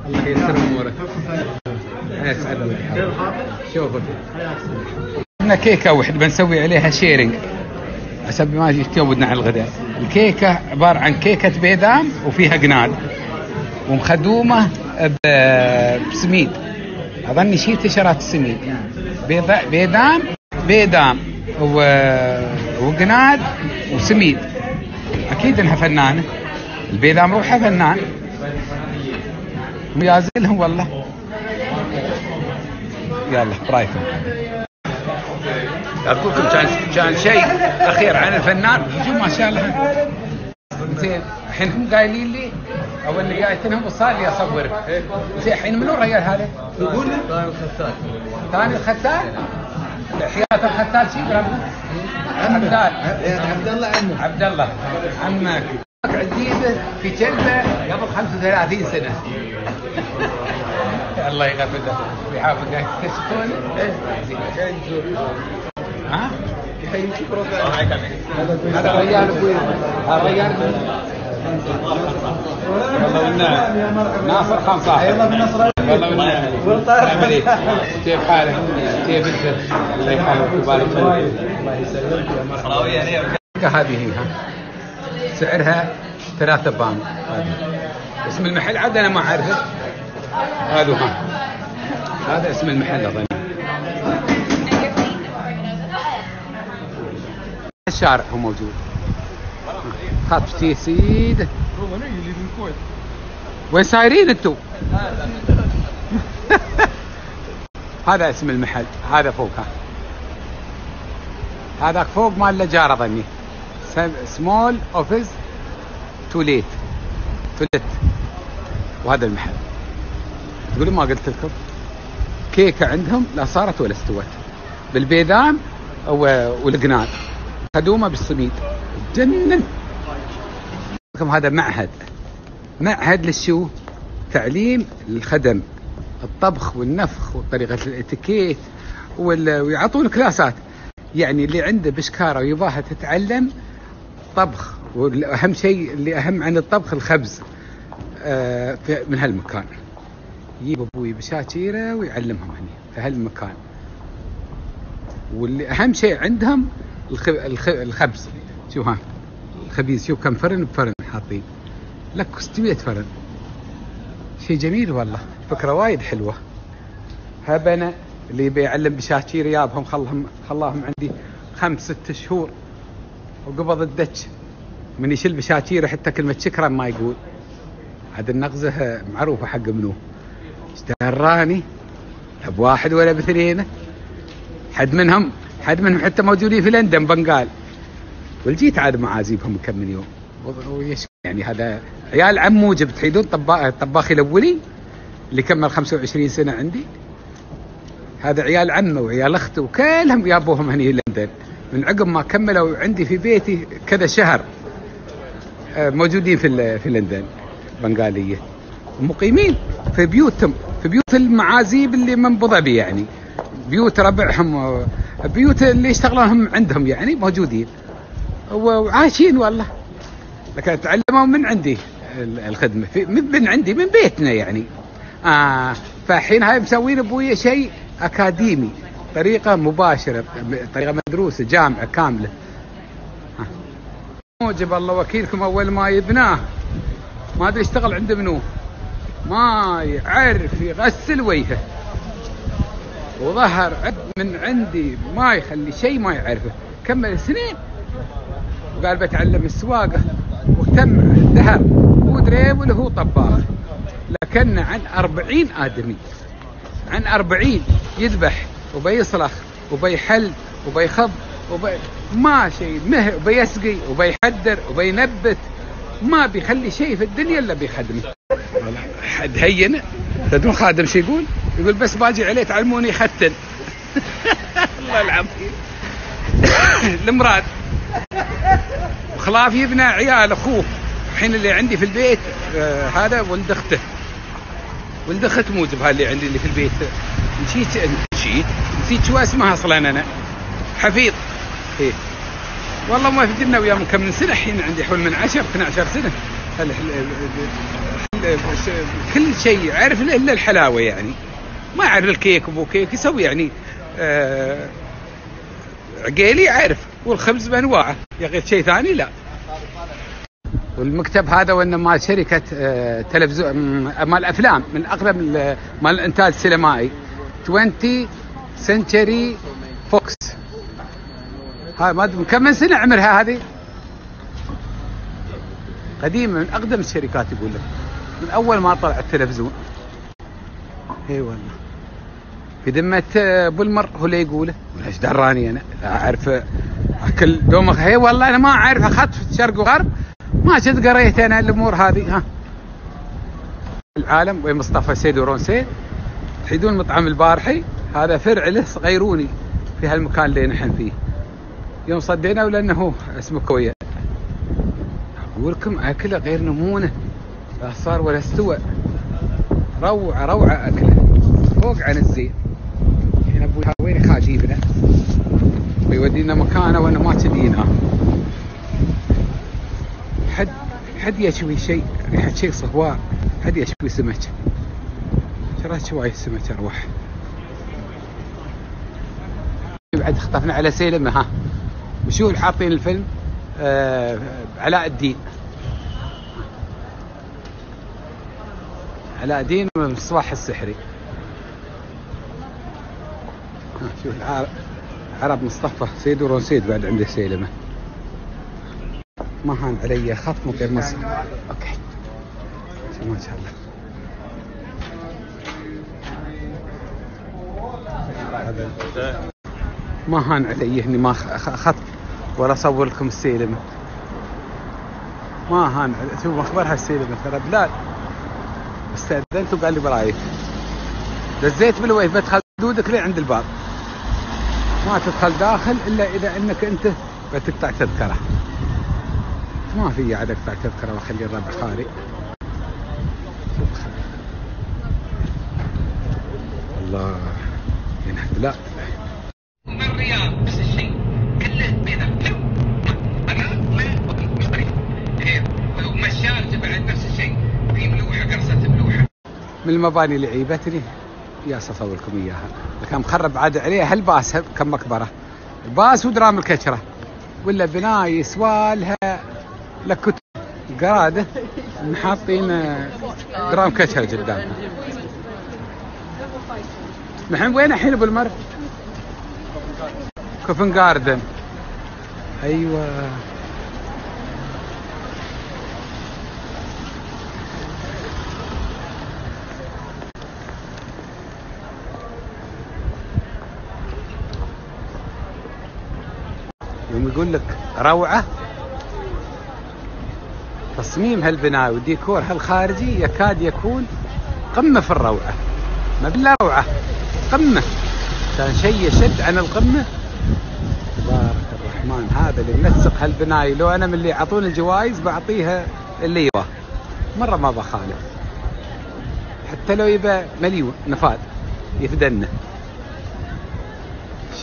الله ييسر امورك اسعد الله؟ شوفك عندنا كيكه واحدة بنسوي عليها sharing حسب ما يتجودنا على الغداء الكيكة عبارة عن كيكة بيدام وفيها قناد ومخدومة ب- بسميد. أظني شي تشرات السميد بيدام بيدام وقناد وسميد. أكيد إنها فنانه البيدام روحها فنان. ميازلهم والله. يلا برايكم. أقول لكم كان كان شيء. أخير عن الفنان. شوف ما شاء الله. زين الحين هم قايلين لي اول اللي جايتنهم وصار لي أصور. زين الحين منو الرجال هذا؟ ثاني الختال حياة الختال شي عبدال عبد الله. عمه عبد الله. عمك. عزيزة في كلبه قبل 35 سنة. [LAUGHS] الله يغفر ويحافظك تكتشفون ها؟ والله والنعم ناصر والنعم السلام عليكم كيف حالك؟ كيف انت؟ الله يحفظك ويبارك فيك الله يسلمك هذه هنا سعرها ثلاثة بام اسم المحل عاد أنا ما اعرفه هذا ها هذا اسم المحل اظن الشارع هو موجود. خط سيد. وين سايرين انتو؟ [LAUGHS] هذا اسم المحل هذا فوق ها. هذاك فوق مال ايجار اظني small office to let توليت وهذا المحل. تقولوا ما قلت لكم؟ كيكة عندهم لا صارت ولا استوت. بالبيدام و- والقناد خدومه بالسميد جنن. لكم هذا معهد. معهد للشو تعليم الخدم. الطبخ والنفخ وطريقة الإتيكيت وال- ويعطون كلاسات. يعني اللي عنده بشكارة ويباها تتعلم طبخ. وأهم شيء اللي أهم عن الطبخ الخبز. آه، من هالمكان. يجيب أبوي بشاكيرة ويعلمهم هني. في هالمكان. واللي أهم شيء عندهم الخ... الخ... الخبز. شوف ها الخبيز. شوف كم فرن بفرن حاطين. لك 600 فرن. شيء جميل والله. فكرة وايد حلوة. هبنا اللي بيعلم بشاكير يابهم خلهم خلاهم عندي خمس ست شهور. وقبض الدش من يشيل بشاكيره حتى كلمه شكرا ما يقول. عاد النغزة معروفة حق منو. اشتهراني لا بواحد ولا باثنين حد منهم. حد منهم حتى موجودين في لندن بنقال والجيت عاد معازيبهم كم من يوم. يعني هذا عيال عمو جبت تحيدون طبا- طباخي الأولي اللي كمل 25 سنة عندي. هذا عيال عمه وعيال أخته وكلهم جابوهم هني لندن. من عقب ما كملوا عندي في بيتي كذا شهر آه، موجودين في في لندن بنغالية. ومقيمين في بيوتهم في بيوت المعازيب اللي من ابو يعني. بيوت ربعهم بيوت اللي يشتغلون هم عندهم يعني موجودين. وعايشين والله. لكن تعلموا من عندي ال- الخدمة. من عندي من بيتنا يعني. آه فالحين هاي مسوين أبوي شيء أكاديمي. طريقة مباشرة طريقة مدروسة جامعة كاملة. آه. موجب الله وكيلكم أول ما يبناه. ما أدري اشتغل عند منو. ما يعرف يغسل وجهه. وظهر عد من عندي ما يخلي شيء ما يعرفه. كمل سنين. وقال بتعلم السواقة. واهتم ذهب هو دريبل هو طباخ. لكن عن أربعين آدمي. عن أربعين يذبح وبيصرخ وبيحل وبيخض وبي... ما شيء. مه وبيسقي وبيحدر وبينبت. ما بيخلي شيء في الدنيا إلا بيخدمه. حد هين تدرون خادم شو يقول؟ يقول بس باجي عليه تعلموني ختن الله العظيم المراد وخلاف يبنى عيال اخوه الحين اللي عندي في البيت آه هذا ولد اخته ولد اخت موزب هذا اللي عندي اللي في البيت نسيت نسيت نسيت شو اسمها أصلا أنا حفيظ إيه والله ما فدنا وياه من كم من سنه الحين عندي حول من 10 12 سنه هل- هل- هل- كل شيء عارف الا الحلاوه يعني ما يعرف الكيك أبو كيك يسوي يعني آه عقيلي عارف والخبز بأنواعه يا غير شيء ثاني لا. والمكتب هذا وإنه مال شركة آه، تلفزيون مال أفلام من ال- مال الانتاج السينمائي 20 Century Fox. هاي ما أدري من كم من سنة عمرها هذه؟ قديمة من أقدم الشركات يقول لك. من أول ما طلع التلفزيون. إي والله. في ذمة بولمر هو اللي يقوله. ولا إيش دراني أنا. لا أعرف آه، كل دوم هي والله أنا ما أعرف. أخذت شرق وغرب. ما شد قريت أنا الأمور هذه. ها. العالم وين مصطفى سيد ورون سيد. تحيدون مطعم البارحي. هذا فرع له صغيروني في هالمكان اللي نحن فيه. يوم صدينا ولأنه اسمه كويت. أقول لكم أكله غير نمونه. لا صار ولا استوى. روعة روعة أكله. فوق عن الزين. هنا أبوي وين خاجيبنا ويودينا مكانه وأنا ما تدينا. حد حد يشوي شيء؟ ريحه شيء صهوار حد يشوي سمك؟ ترى شواي السمك أروح. بعد خطفنا على سيلمة ها. وشو حاطين الفيلم؟ آه علاء الدين. علاء الدين والمصباح السحري. شوف العرب عرب مصطفى سيد ورون سيد بعد عنده سيلمة ما هان علي خط من غير مصر. أوكي. ما شاء الله. ما هان علي اني ما اخذت ولا اصور لكم السيلمه ما هان علي شوف اخبارها السيلمه ترى بلال. استأذنت وقال لي برايك. دزيت بالويف بدخل حدودك لين عند الباب. ما تدخل داخل إلا إذا إنك أنت بتقطع تذكرة. ما في عاد اقطع تذكرة واخلي الربع خالي الله. ينحب لا. من الرياض نفس الشيء كله ومشارته بعد نفس الشيء في ملوحه قرصه ملوحه من المباني اللي عيبتني؟ يا اصور لكم إياها. كان مخرب عاد عليها هالباس كم مقبرة؟ الباس ودرام الكشره ولا بناي سوالها لكت قراده حاطين آه، درام كشره قدامها نحن وين الحين أبو المر؟ كوفن جاردن أيوه. يقول لك روعة. تصميم هالبناء والديكور هالخارجي يكاد يكون قمة في الروعة. ما بالله روعة. قمة. كان شيء يشد عن القمة. تبارك الرحمن. هذا اللي منسق هالبناي لو أنا من اللي يعطوني الجوائز بعطيها اللي يبغاه مرة ما بخالف حتى لو يبى مليون نفاد. يفدنا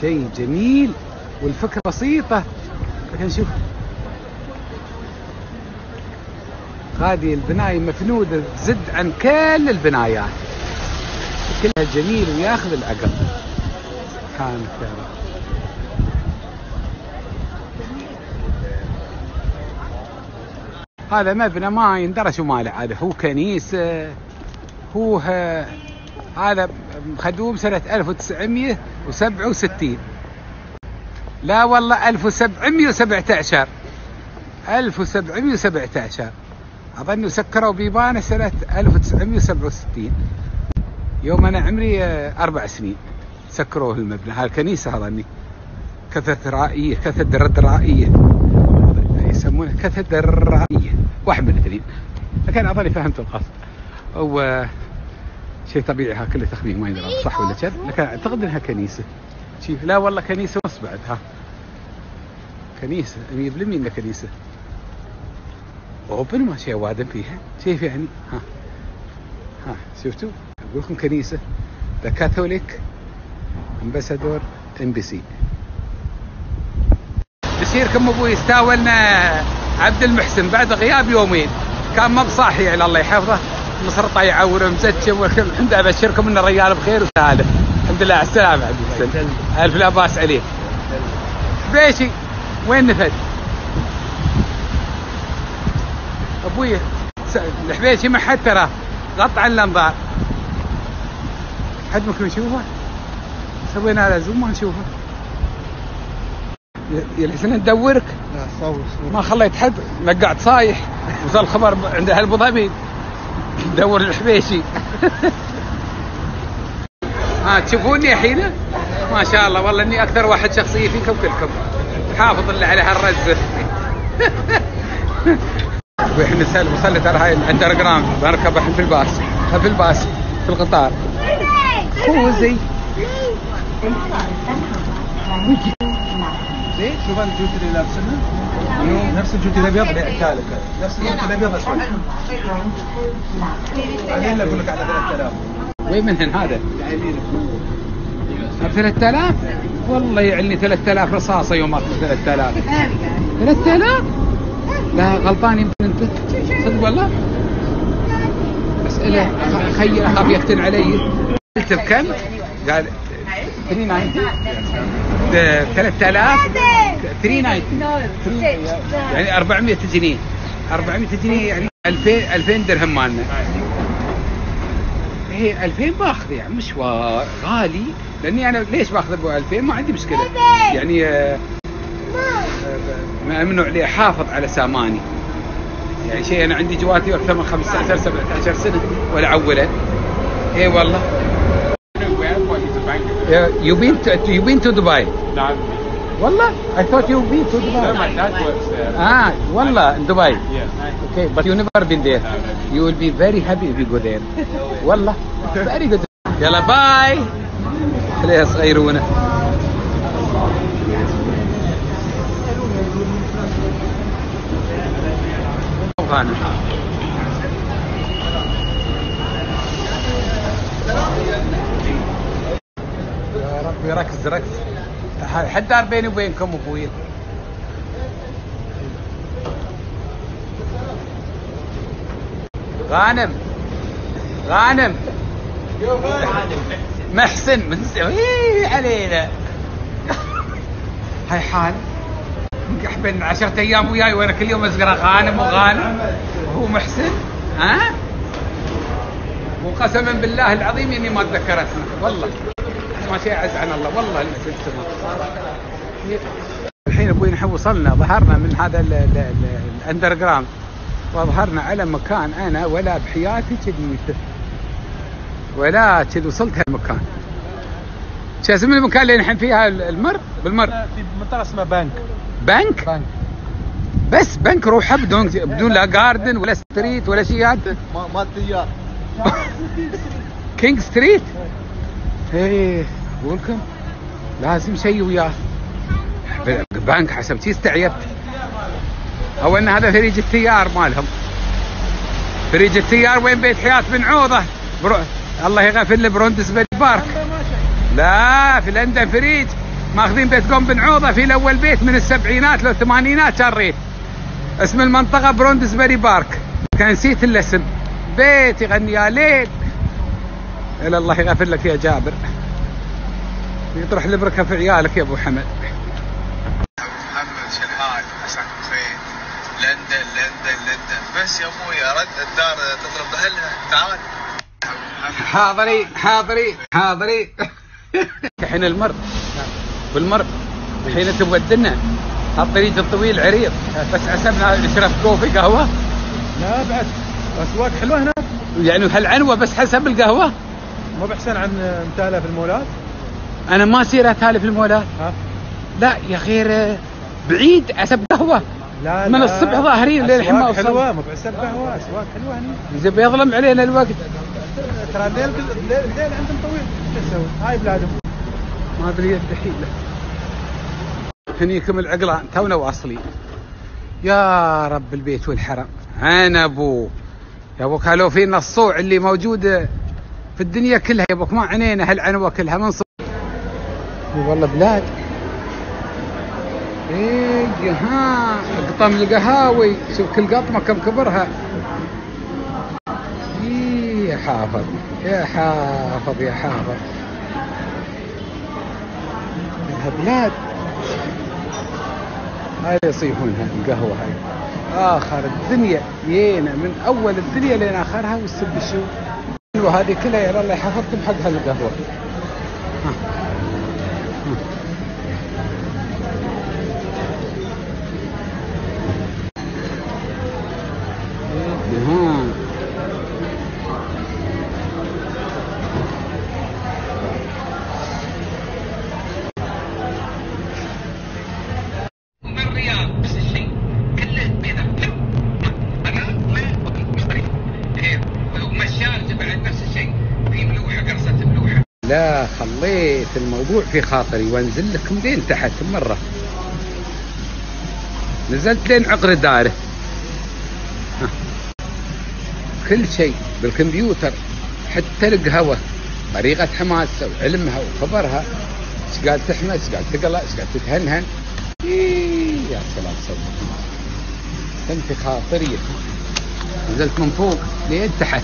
شيء جميل. والفكرة بسيطة. لكن شوف. هذه البناية مفنودة زد عن كل البنايات. كلها جميل وياخذ العقل سبحانك يا رب هذا مبنى ما يندرى شو ماله هذا هو كنيسة. هو هذا مخدوم سنة 1967 لا والله 1717 1717 أظن سكروا بيبانه سنة 1967 يوم أنا عمري آه، أربع سنين سكروه المبنى. هالكنيسة أظني كاتدرائية كاتدرائية يسمونها كاتدرائية واحد من الاثنين لكن أظني فهمت القصد. هو شيء طبيعي ها كله تخمين ما يدرى صح ولا كذب لكن أعتقد أنها كنيسة. شوف لا والله كنيسة ونص بعد ها. كنيسة. 100% انه كنيسة. open ما شيء وادم فيها. كيف يعني؟ ها. ها. شفتوا؟ أقول لكم كنيسة. ذا Catholic ambassador embassy بشيركم أبوي استاولنا عبد المحسن بعد غياب يومين. كان ما بصاحي على الله يحفظه. مزتشم والكل. الحمد لله أبشركم انه الرجال بخير وسهاله الحمد لله على عبد المحسن ألف لا باس عليه بيشي وين نفد؟ أبوي س- الحبيشي ما حد ترى. قطع الأنظار. حد ممكن يشوفه؟ سوينا على zoom ما نشوفه. ي- يلحسن ندورك؟ لا صور صور ما خليت حد نقعت صايح. وصل الخبر ب- عند أهل أبو ظبي. دور الحبيشي. [LAUGHS] ها تشوفوني الحين؟ ما شاء الله والله إني أكثر واحد شخصية فيكم كلكم حافظ اللي على هالرزه [LAUGHS] وإحنا نسال وصلت ترى هاي ال underground بركب الحين في الباص. في الباص في القطار. فوزي ليه؟ شوف انت الجوتي اللي لابسنه نفس الجوتي الأبيض اللي اكالك نفس الجوتي الأبيض أسود. [LAUGHS] بعدين اللي أقول لك على 3000 وين منهن هذا؟ ب 3000 والله يعلني 3000 رصاصة يوم اخذ 3000 3000 لا غلطان يمكن أنت. صدق والله؟ اسئله خي أخاف يفتن علي. قلت بكم؟ قال 390 ده 3000 390 يعني 400 جنيه. 400 جنيه يعني 2000 2000 درهم مالنا. هي 2000 باخذ يعني مشوار غالي. لأني أنا ليش باخذ أبو 2000 ما عندي مشكلة. يعني آه، آه، ممنوع لي أحافظ على ساماني. يعني شيء أنا عندي جواتي أكثر من 15 17 سنة ولا عوله اي والله. To, you been to Dubai? والله I thought you been to Dubai. Ah, والله in Dubai. Okay, but you never been there. You will be very happy if you go there. والله very good. يلا باي. خليها صغيرونه. يا ربي ركز ركز حد دار بيني وبينكم أبوي. غانم. غانم. محسن. من س- إيه علينا. هاي حال. نقح بين عشرة أيام وياي وأنا كل يوم ازقره غانم وغانم. وهو محسن. ها؟ وقسما بالله العظيم إني ما اتذكر اسمه والله. ما شيء أعز عن الله. والله في السماء الحين أبوي نحن وصلنا ظهرنا من هذا ال- ال- ال- ال underground وظهرنا على مكان أنا ولا بحياتي كذي ولا كذي وصلت هالمكان. شو اسم المكان اللي نحن فيها؟ المر؟ بالمر. في منطقة اسمها Bank. Bank Bank. بس بنك روحه بدون بدون لا garden ولا street ولا شيء. هذا ما ما تيار. King Street إيه أقول لكم لازم شيء وياه. بنك حسب. شي استعيبت. أو إن هذا فريج التيار مالهم. فريج التيار وين بيت حياة بن عوضة؟ برو... الله يغفر بروندسبري بارك. لا في لندن فريج. ماخذين بيت قوم بن عوضة في الأول بيت من السبعينات لو الثمانينات شريت اسم المنطقة بروندسبري بارك. كان نسيت الاسم. بيت يغني يا ليل. إلى الله يغفر لك يا جابر. يطرح البركة في عيالك يا أبو حمد. محمد شلهاي عساك بخير لندن لندن لندن. بس يا أبوي ارد الدار تضرب باهلها تعال. حاضري حاضري حاضري. الحين المر. بالمر. الحين تودنا هالطريق الطويل عريض. بس حسبنا نشرب كوفي قهوة. لا بعد اسواق حلوة هناك. يعني هالعنوة بس حسب القهوة. مو بحسن عن متالة في المولات؟ أنا ما أصير أتالف المولات. ها؟ لا يا خير بعيد حسب قهوة. لا من لا. الصبح ظاهرين للحين ما وصلنا. حلوة مو بحسن قهوة أسواق حلوة هني. إذا بيظلم علينا الوقت. ترى الليل الليل عندهم طويل. شو تسوي؟ هاي بلادهم. ما أدري الحين هنيكم العقلان تونا واصلين يا رب البيت والحرم. أنا أبو. يا أبوك لو فينا الصوع اللي موجود في الدنيا كلها يا أبوك ما عنينا هالعنوه كلها من صوع والله بلاد. إيه ها قطم القهاوي. شوف كل قطمة كم كبرها. إيه يا حافظ يا حافظ يا حافظ. بلاد. هاي يصيحونها القهوة هاي. آخر الدنيا يينا من أول الدنيا لين آخرها والسب شو؟ وهذه كلها يا الله يحفظكم حق هالقهوة الموضوع في خاطري وانزل لكم لين تحت مرة. نزلت لين عقر داره. كل شيء بالكمبيوتر حتى القهوة طريقة حماسها وعلمها وخبرها إيش قاعد تحمس إيش قاعد تقلع؟ إيش قاعد تتهنهن؟ إيه يا سلام صدق كان في خاطري. نزلت من فوق لين تحت.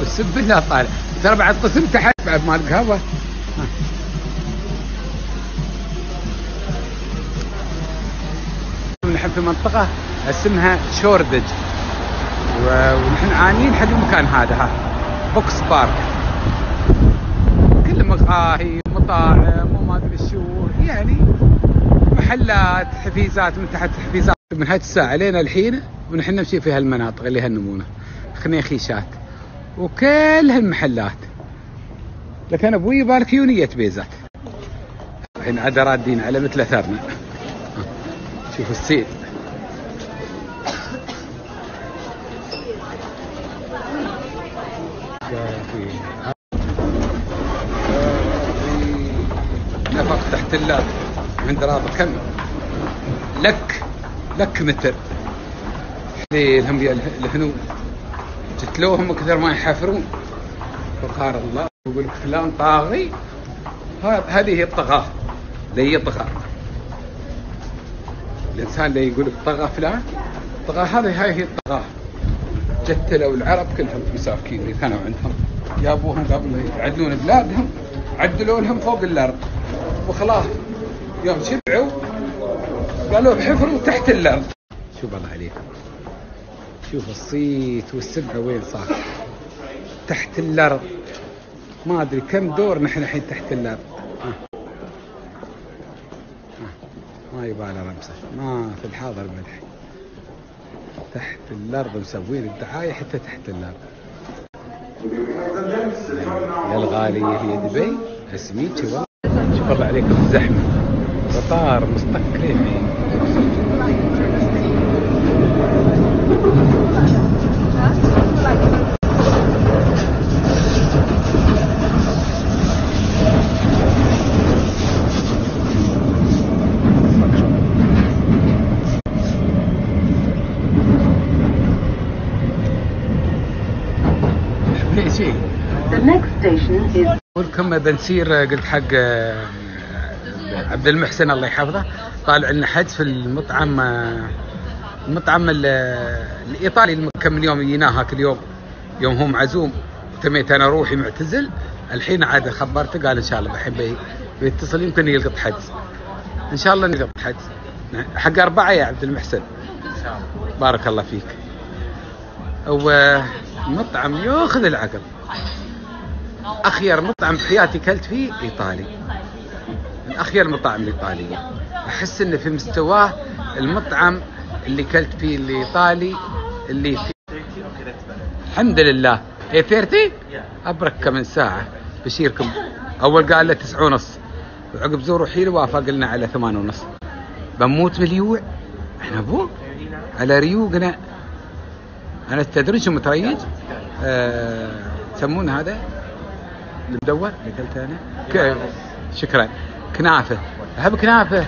والسب بالله طالع ترى بعد قسم تحت بعد مال قهوة. ها. نحن في منطقة اسمها Shoreditch. ونحن عانين حق المكان هذا ها. Boxpark. كل مقاهي مطاعم وما أدري شو يعني محلات حفيزات من تحت حفيزات. من هاي الساعة لين الحين ونحن نمشي في هالمناطق اللي هالنمونة. خنيخيشات. وكل هالمحلات. لكن أبوي يبارك يونية بيزات الحين عاد رادين على مثل أثرنا. شوف السيل. نفق تحت اللاب عند راضي كم؟ لك. لك متر. حليلهم يا اله- الهنود جتلوهم كثر ما يحفرون. فقال الله يقول فلان طاغي هذه هي الطغاة لا يطغى الإنسان اللي يقول طغى فلان طغى هذه هاي هي الطغاة. جتلوا العرب كلهم مساكين اللي كانوا عندهم. جابوهم قبل يعدلون بلادهم عدلوا لهم فوق الأرض. وخلاص يوم شبعوا قالوا بحفروا تحت الأرض. شوف الله عليكم. شوف الصيت والسبعه وين صار. تحت الأرض ما أدري كم دور نحن الحين تحت. ها. ما يبالي رمسة. ما في الحاضر ملح تحت الأرض مسوين الدعاية حتى تحت الأرض يا الغالية هي دبي. والله شوف الله عليكم الزحمة. قطار مستقلين شيء لكم بنسير قلت حق آه، عبد المحسن الله يحفظه طالع لنا حج في المطعم آه، المطعم ال- الإيطالي كم يوم جيناه هاك اليوم يوم هو معزوم. تميت أنا روحي معتزل. الحين عاد خبرته قال إن شاء الله الحين بي- بيتصل يمكن يلقط حجز إن شاء الله نلقط حجز حق أربعة يا عبد المحسن. بارك الله فيك. ومطعم ياخذ العقل. أخير مطعم بحياتي كلت فيه إيطالي. من أخير المطاعم الايطاليه أحس إنه في مستواه المطعم اللي كلت فيه الإيطالي اللي في الحمد لله. اي 30 ابرك من ساعة. بشيركم. أول قال له تسعة ونص. وعقب زور حيل وافق لنا على ثمان ونص. بنموت من اليوع. إحنا أبوك على ريوقنا أنا تدري شو متريج؟ آه يسمون هذا؟ المدور اللي قلت أنا ك- شكرا. كنافة. أحب كنافة.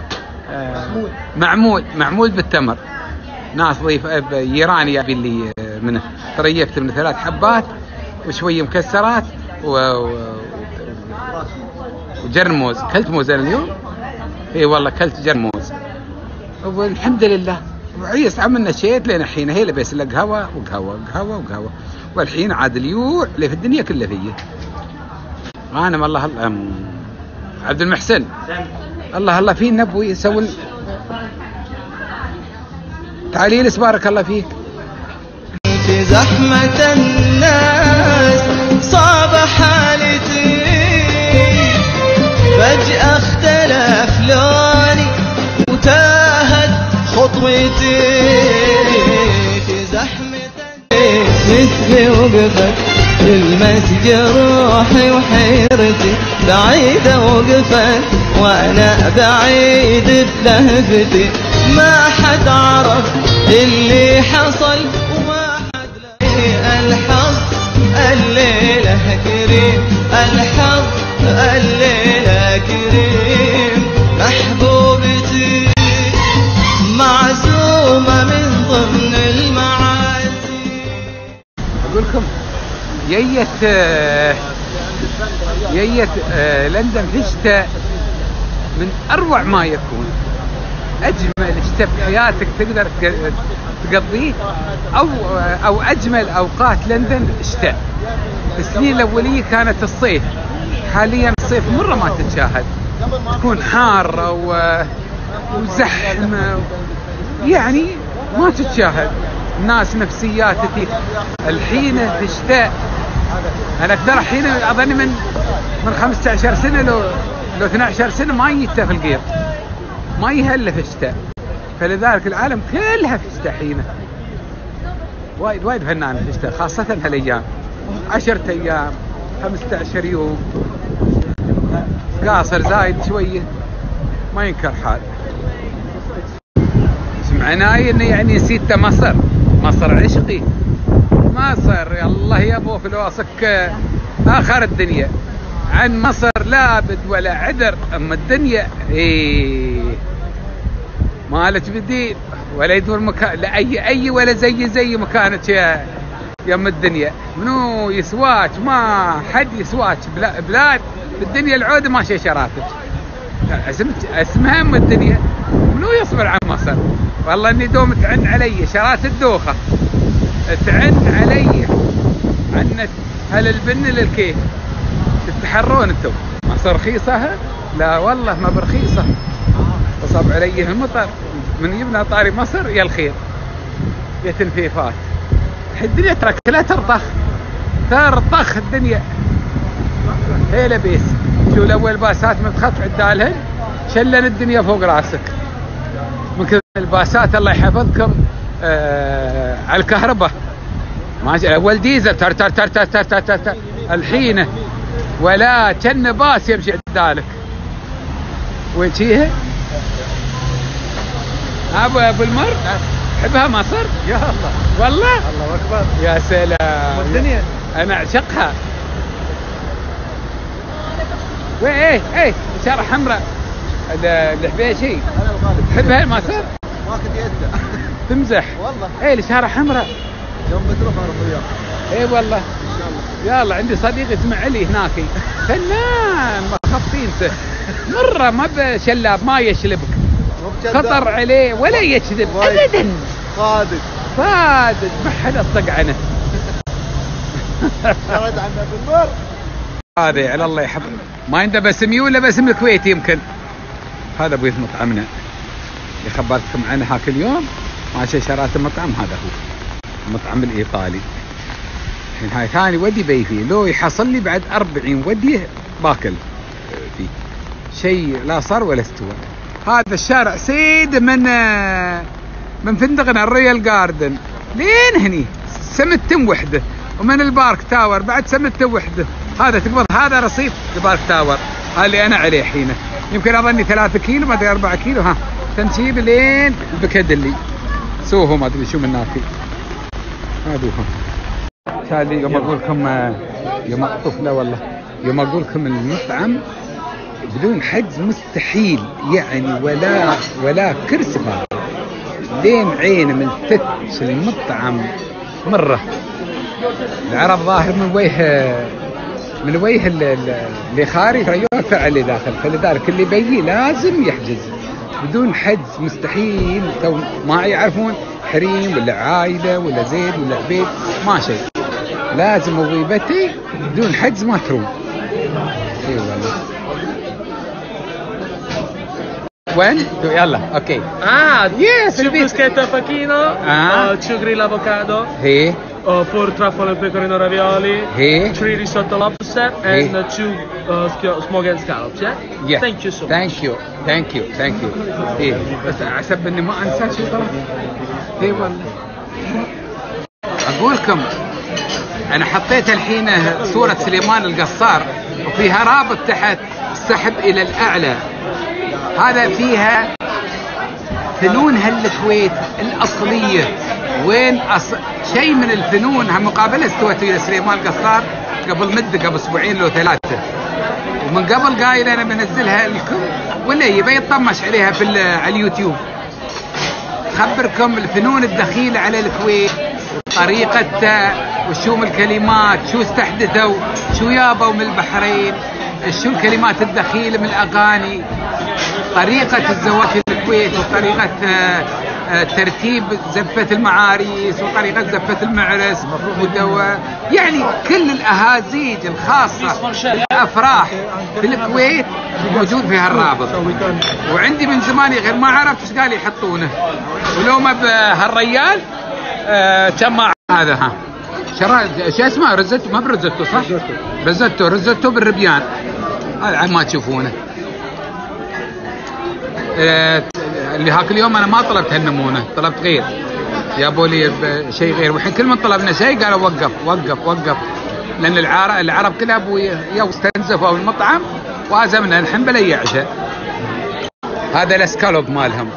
آه، معمول معمول بالتمر. ناس ضيف ايراني يبي لي آه، منه. تريفت من ثلاث حبات وشوية مكسرات و... و... وجرن موز. كلت موز أنا اليوم؟ إي والله كلت جرن موز. والحمد لله. عيس عملنا شيت لين الحين هي لبس له قهوه وقهوة وقهوة وقهوة. والحين عاد اليوع اللي في الدنيا كلها فيه. غانم الله الله عبد المحسن. الله الله في نبوي يسوي تعالي بارك الله فيك. في زحمة الناس صعب حالتي. فجأة اختلف لوني وتاهت خطوتي. في زحمة مثلي وقفت تلمس جروحي وحيرتي بعيدة وقفت وأنا بعيد بلهفتي ما حد عرف إللي حصل جيت آه، جيت آه، لندن في الشتاء من أروع ما يكون. أجمل شتاء بحياتك تقدر تق- تقضيه أو أو أجمل أوقات لندن شتاء السنين الأولية كانت الصيف. حاليا الصيف مرة ما تتشاهد. تكون حارة. وزحمة. يعني ما تتشاهد. الناس نفسيات الحين الشتاء أنا أقدر الحين أظن من من 15 سنة لو لو 12 سنة ما يتا في القير. ما يهله في الشتاء فلذلك العالم كلها في الشتاء حينه. وايد وايد فنان في الشتاء خاصة هالأيام. 10 أيام 15 يوم. قاصر زايد شوية. ما ينكر حال. سمعناي إنه يعني نسيت مصر مصر عشقي. مصر يا الله يا أبو فلوسك. آخر الدنيا. عن مصر لا بد ولا عذر أما الدنيا إيه. مالك بديل ولا يدور مكان لا أي أي ولا زي زي مكانك يا يم الدنيا. منو يسواك؟ ما حد يسواك. بلا- بلاد بالدنيا العودة ما شي شراتك. اسم أسمها أم الدنيا. منو يصبر عن مصر والله إني دوم تعن علي شرات الدوخة. تعن علي. عن هل البن للكيف تتحرون أنتم. مصر رخيصه؟ لا والله ما برخيصه وصب علي المطر. من يبنى طاري مصر يا الخير. يا تنفيفات الدنيا ترى كلها ترطخ ترطخ الدنيا. هي لبيس شو الأول باسات متخف عدالهن؟ شلن الدنيا فوق راسك. من كذا الباسات الله يحفظكم. آه على الكهرباء. ماشي الأول ديزل تر تر تر تر تر تر تر, تر. الحين ولا كأن باس يمشي عدالك. وين شيها؟ أبو أبو المر؟ تحبها مصر؟ يا الله. والله؟ الله أكبر. يا سلام. والدنيا. أنا أعشقها. وين؟ إيه إيه. اشاره حمراء. الحبيشي أنا الغالب. تحبها مصر؟ ما كنت يده. تمزح. والله. إيه الاشاره حمراء. يوم بتروح أروح وياك إيه والله. إن شاء الله. يلا عندي صديق اسمه علي هناك. فنان ما خفينته مرة ما بشلاب ما يشلبك. خطر عليه ولا يكذب. ابدا. صادق صادق ما حد أصدق عنه. [LAUGHS] بالنور هذا على الله يحفظ ما عنده باسم ولا باسم الكويت يمكن؟ هذا في مطعمنا اللي خبرتكم عنه هاك اليوم ما شي شرات المطعم هذا هو. المطعم الإيطالي. الحين هاي ثاني ودي بي فيه. لو يحصل لي بعد 40 وديه باكل فيه. شيء لا صار ولا استوى. هذا الشارع سيد من من فندقنا ال Royal Garden. لين هني؟ سمتم وحده. ومن ال Park Tower بعد سمتم وحده. هذا تقبض هذا رصيف ال Park Tower. اللي أنا عليه حينه. يمكن أظني 3 كيلو ما أدري 4 كيلو. ها تمشي لين Piccadilly Soho ما أدري شو من ناكي هذا هو هذه يوم أقول لكم يوم طفله والله يوم أقول لكم المطعم بدون حجز مستحيل يعني ولا ولا كرسي لين عينه من فتش المطعم مرة. العرب ظاهر من وجه من وجه ال- ال- اللي خارج يرفع اللي داخل. فلذلك اللي بيجي لازم يحجز. بدون حجز مستحيل. تو ما يعرفون حريم ولا عائله ولا زيد ولا عبيد. ما شيء. لازم وظيفتي بدون حجز ما تروم اي والله. وين؟ يلا أوكي. آه يس البسكيتا فاكينو تشوغري الافوكادو هي فور ترافل بيكورين رافيولي هي تري ريسوتا لوبستر اند تشو سموك اند سكالبس يس ثانك يو سو ثانك يو ثانك يو ثانك يو بس حسب اني ما انسى شيء ترى اي والله أقول لكم أنا حطيت الحين صورة سليمان القصار وفيها رابط تحت سحب إلى الأعلى. هذا فيها فنون هالكويت الأصلية. وين أص... شيء من الفنون هالمقابلة استوت ويا سليمان القصار قبل مدة قبل أسبوعين لو ثلاثة. ومن قبل قايل أنا بنزلها لكم ولا يبي يطمش عليها في على اليوتيوب. خبركم الفنون الدخيلة على الكويت طريقة وشو من الكلمات شو استحدثوا شو يابوا من البحرين شو الكلمات الدخيلة من الأغاني. طريقة الزواج في الكويت وطريقة آه، آه، ترتيب زفة المعاريس وطريقة زفة المعرس ودوا يعني كل الأهازيج الخاصة بالأفراح في الكويت موجود في هالرابط وعندي من زمان غير ما عرفت إيش قال يحطونه. ولو ما بهالريال آه، كم هذا ها. شرا شو اسمه؟ رزتو ما برزتو صح؟ رزتو رزتو بالربيان. هذا ما تشوفونه. اللي هاك اليوم أنا ما طلبت هالنمونة طلبت غير. جابوا لي شيء غير. والحين كل من طلبنا شيء قالوا وقف وقف وقف. لأن العرب العرب كلها يا استنزفوا المطعم وازمنا الحين بلا عشاء هذا الأسكالوب مالهم.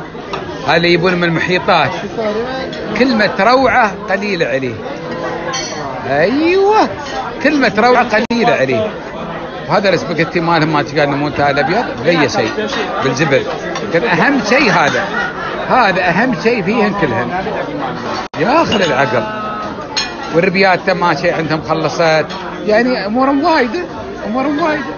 هذا اللي يبون من المحيطات. كلمة روعة قليلة عليه. أيوه. كلمة روعة قليلة عليه. وهذا الاسباجيتي مالهم ما تقال نمونته الأبيض بأي شيء بالجبل لكن أهم شيء هذا. هذا أهم شيء فيهن كلهن. ياخذ العقل والربيات ما شيء عندهم خلصت. يعني أمورهم وايده أمورهم وايده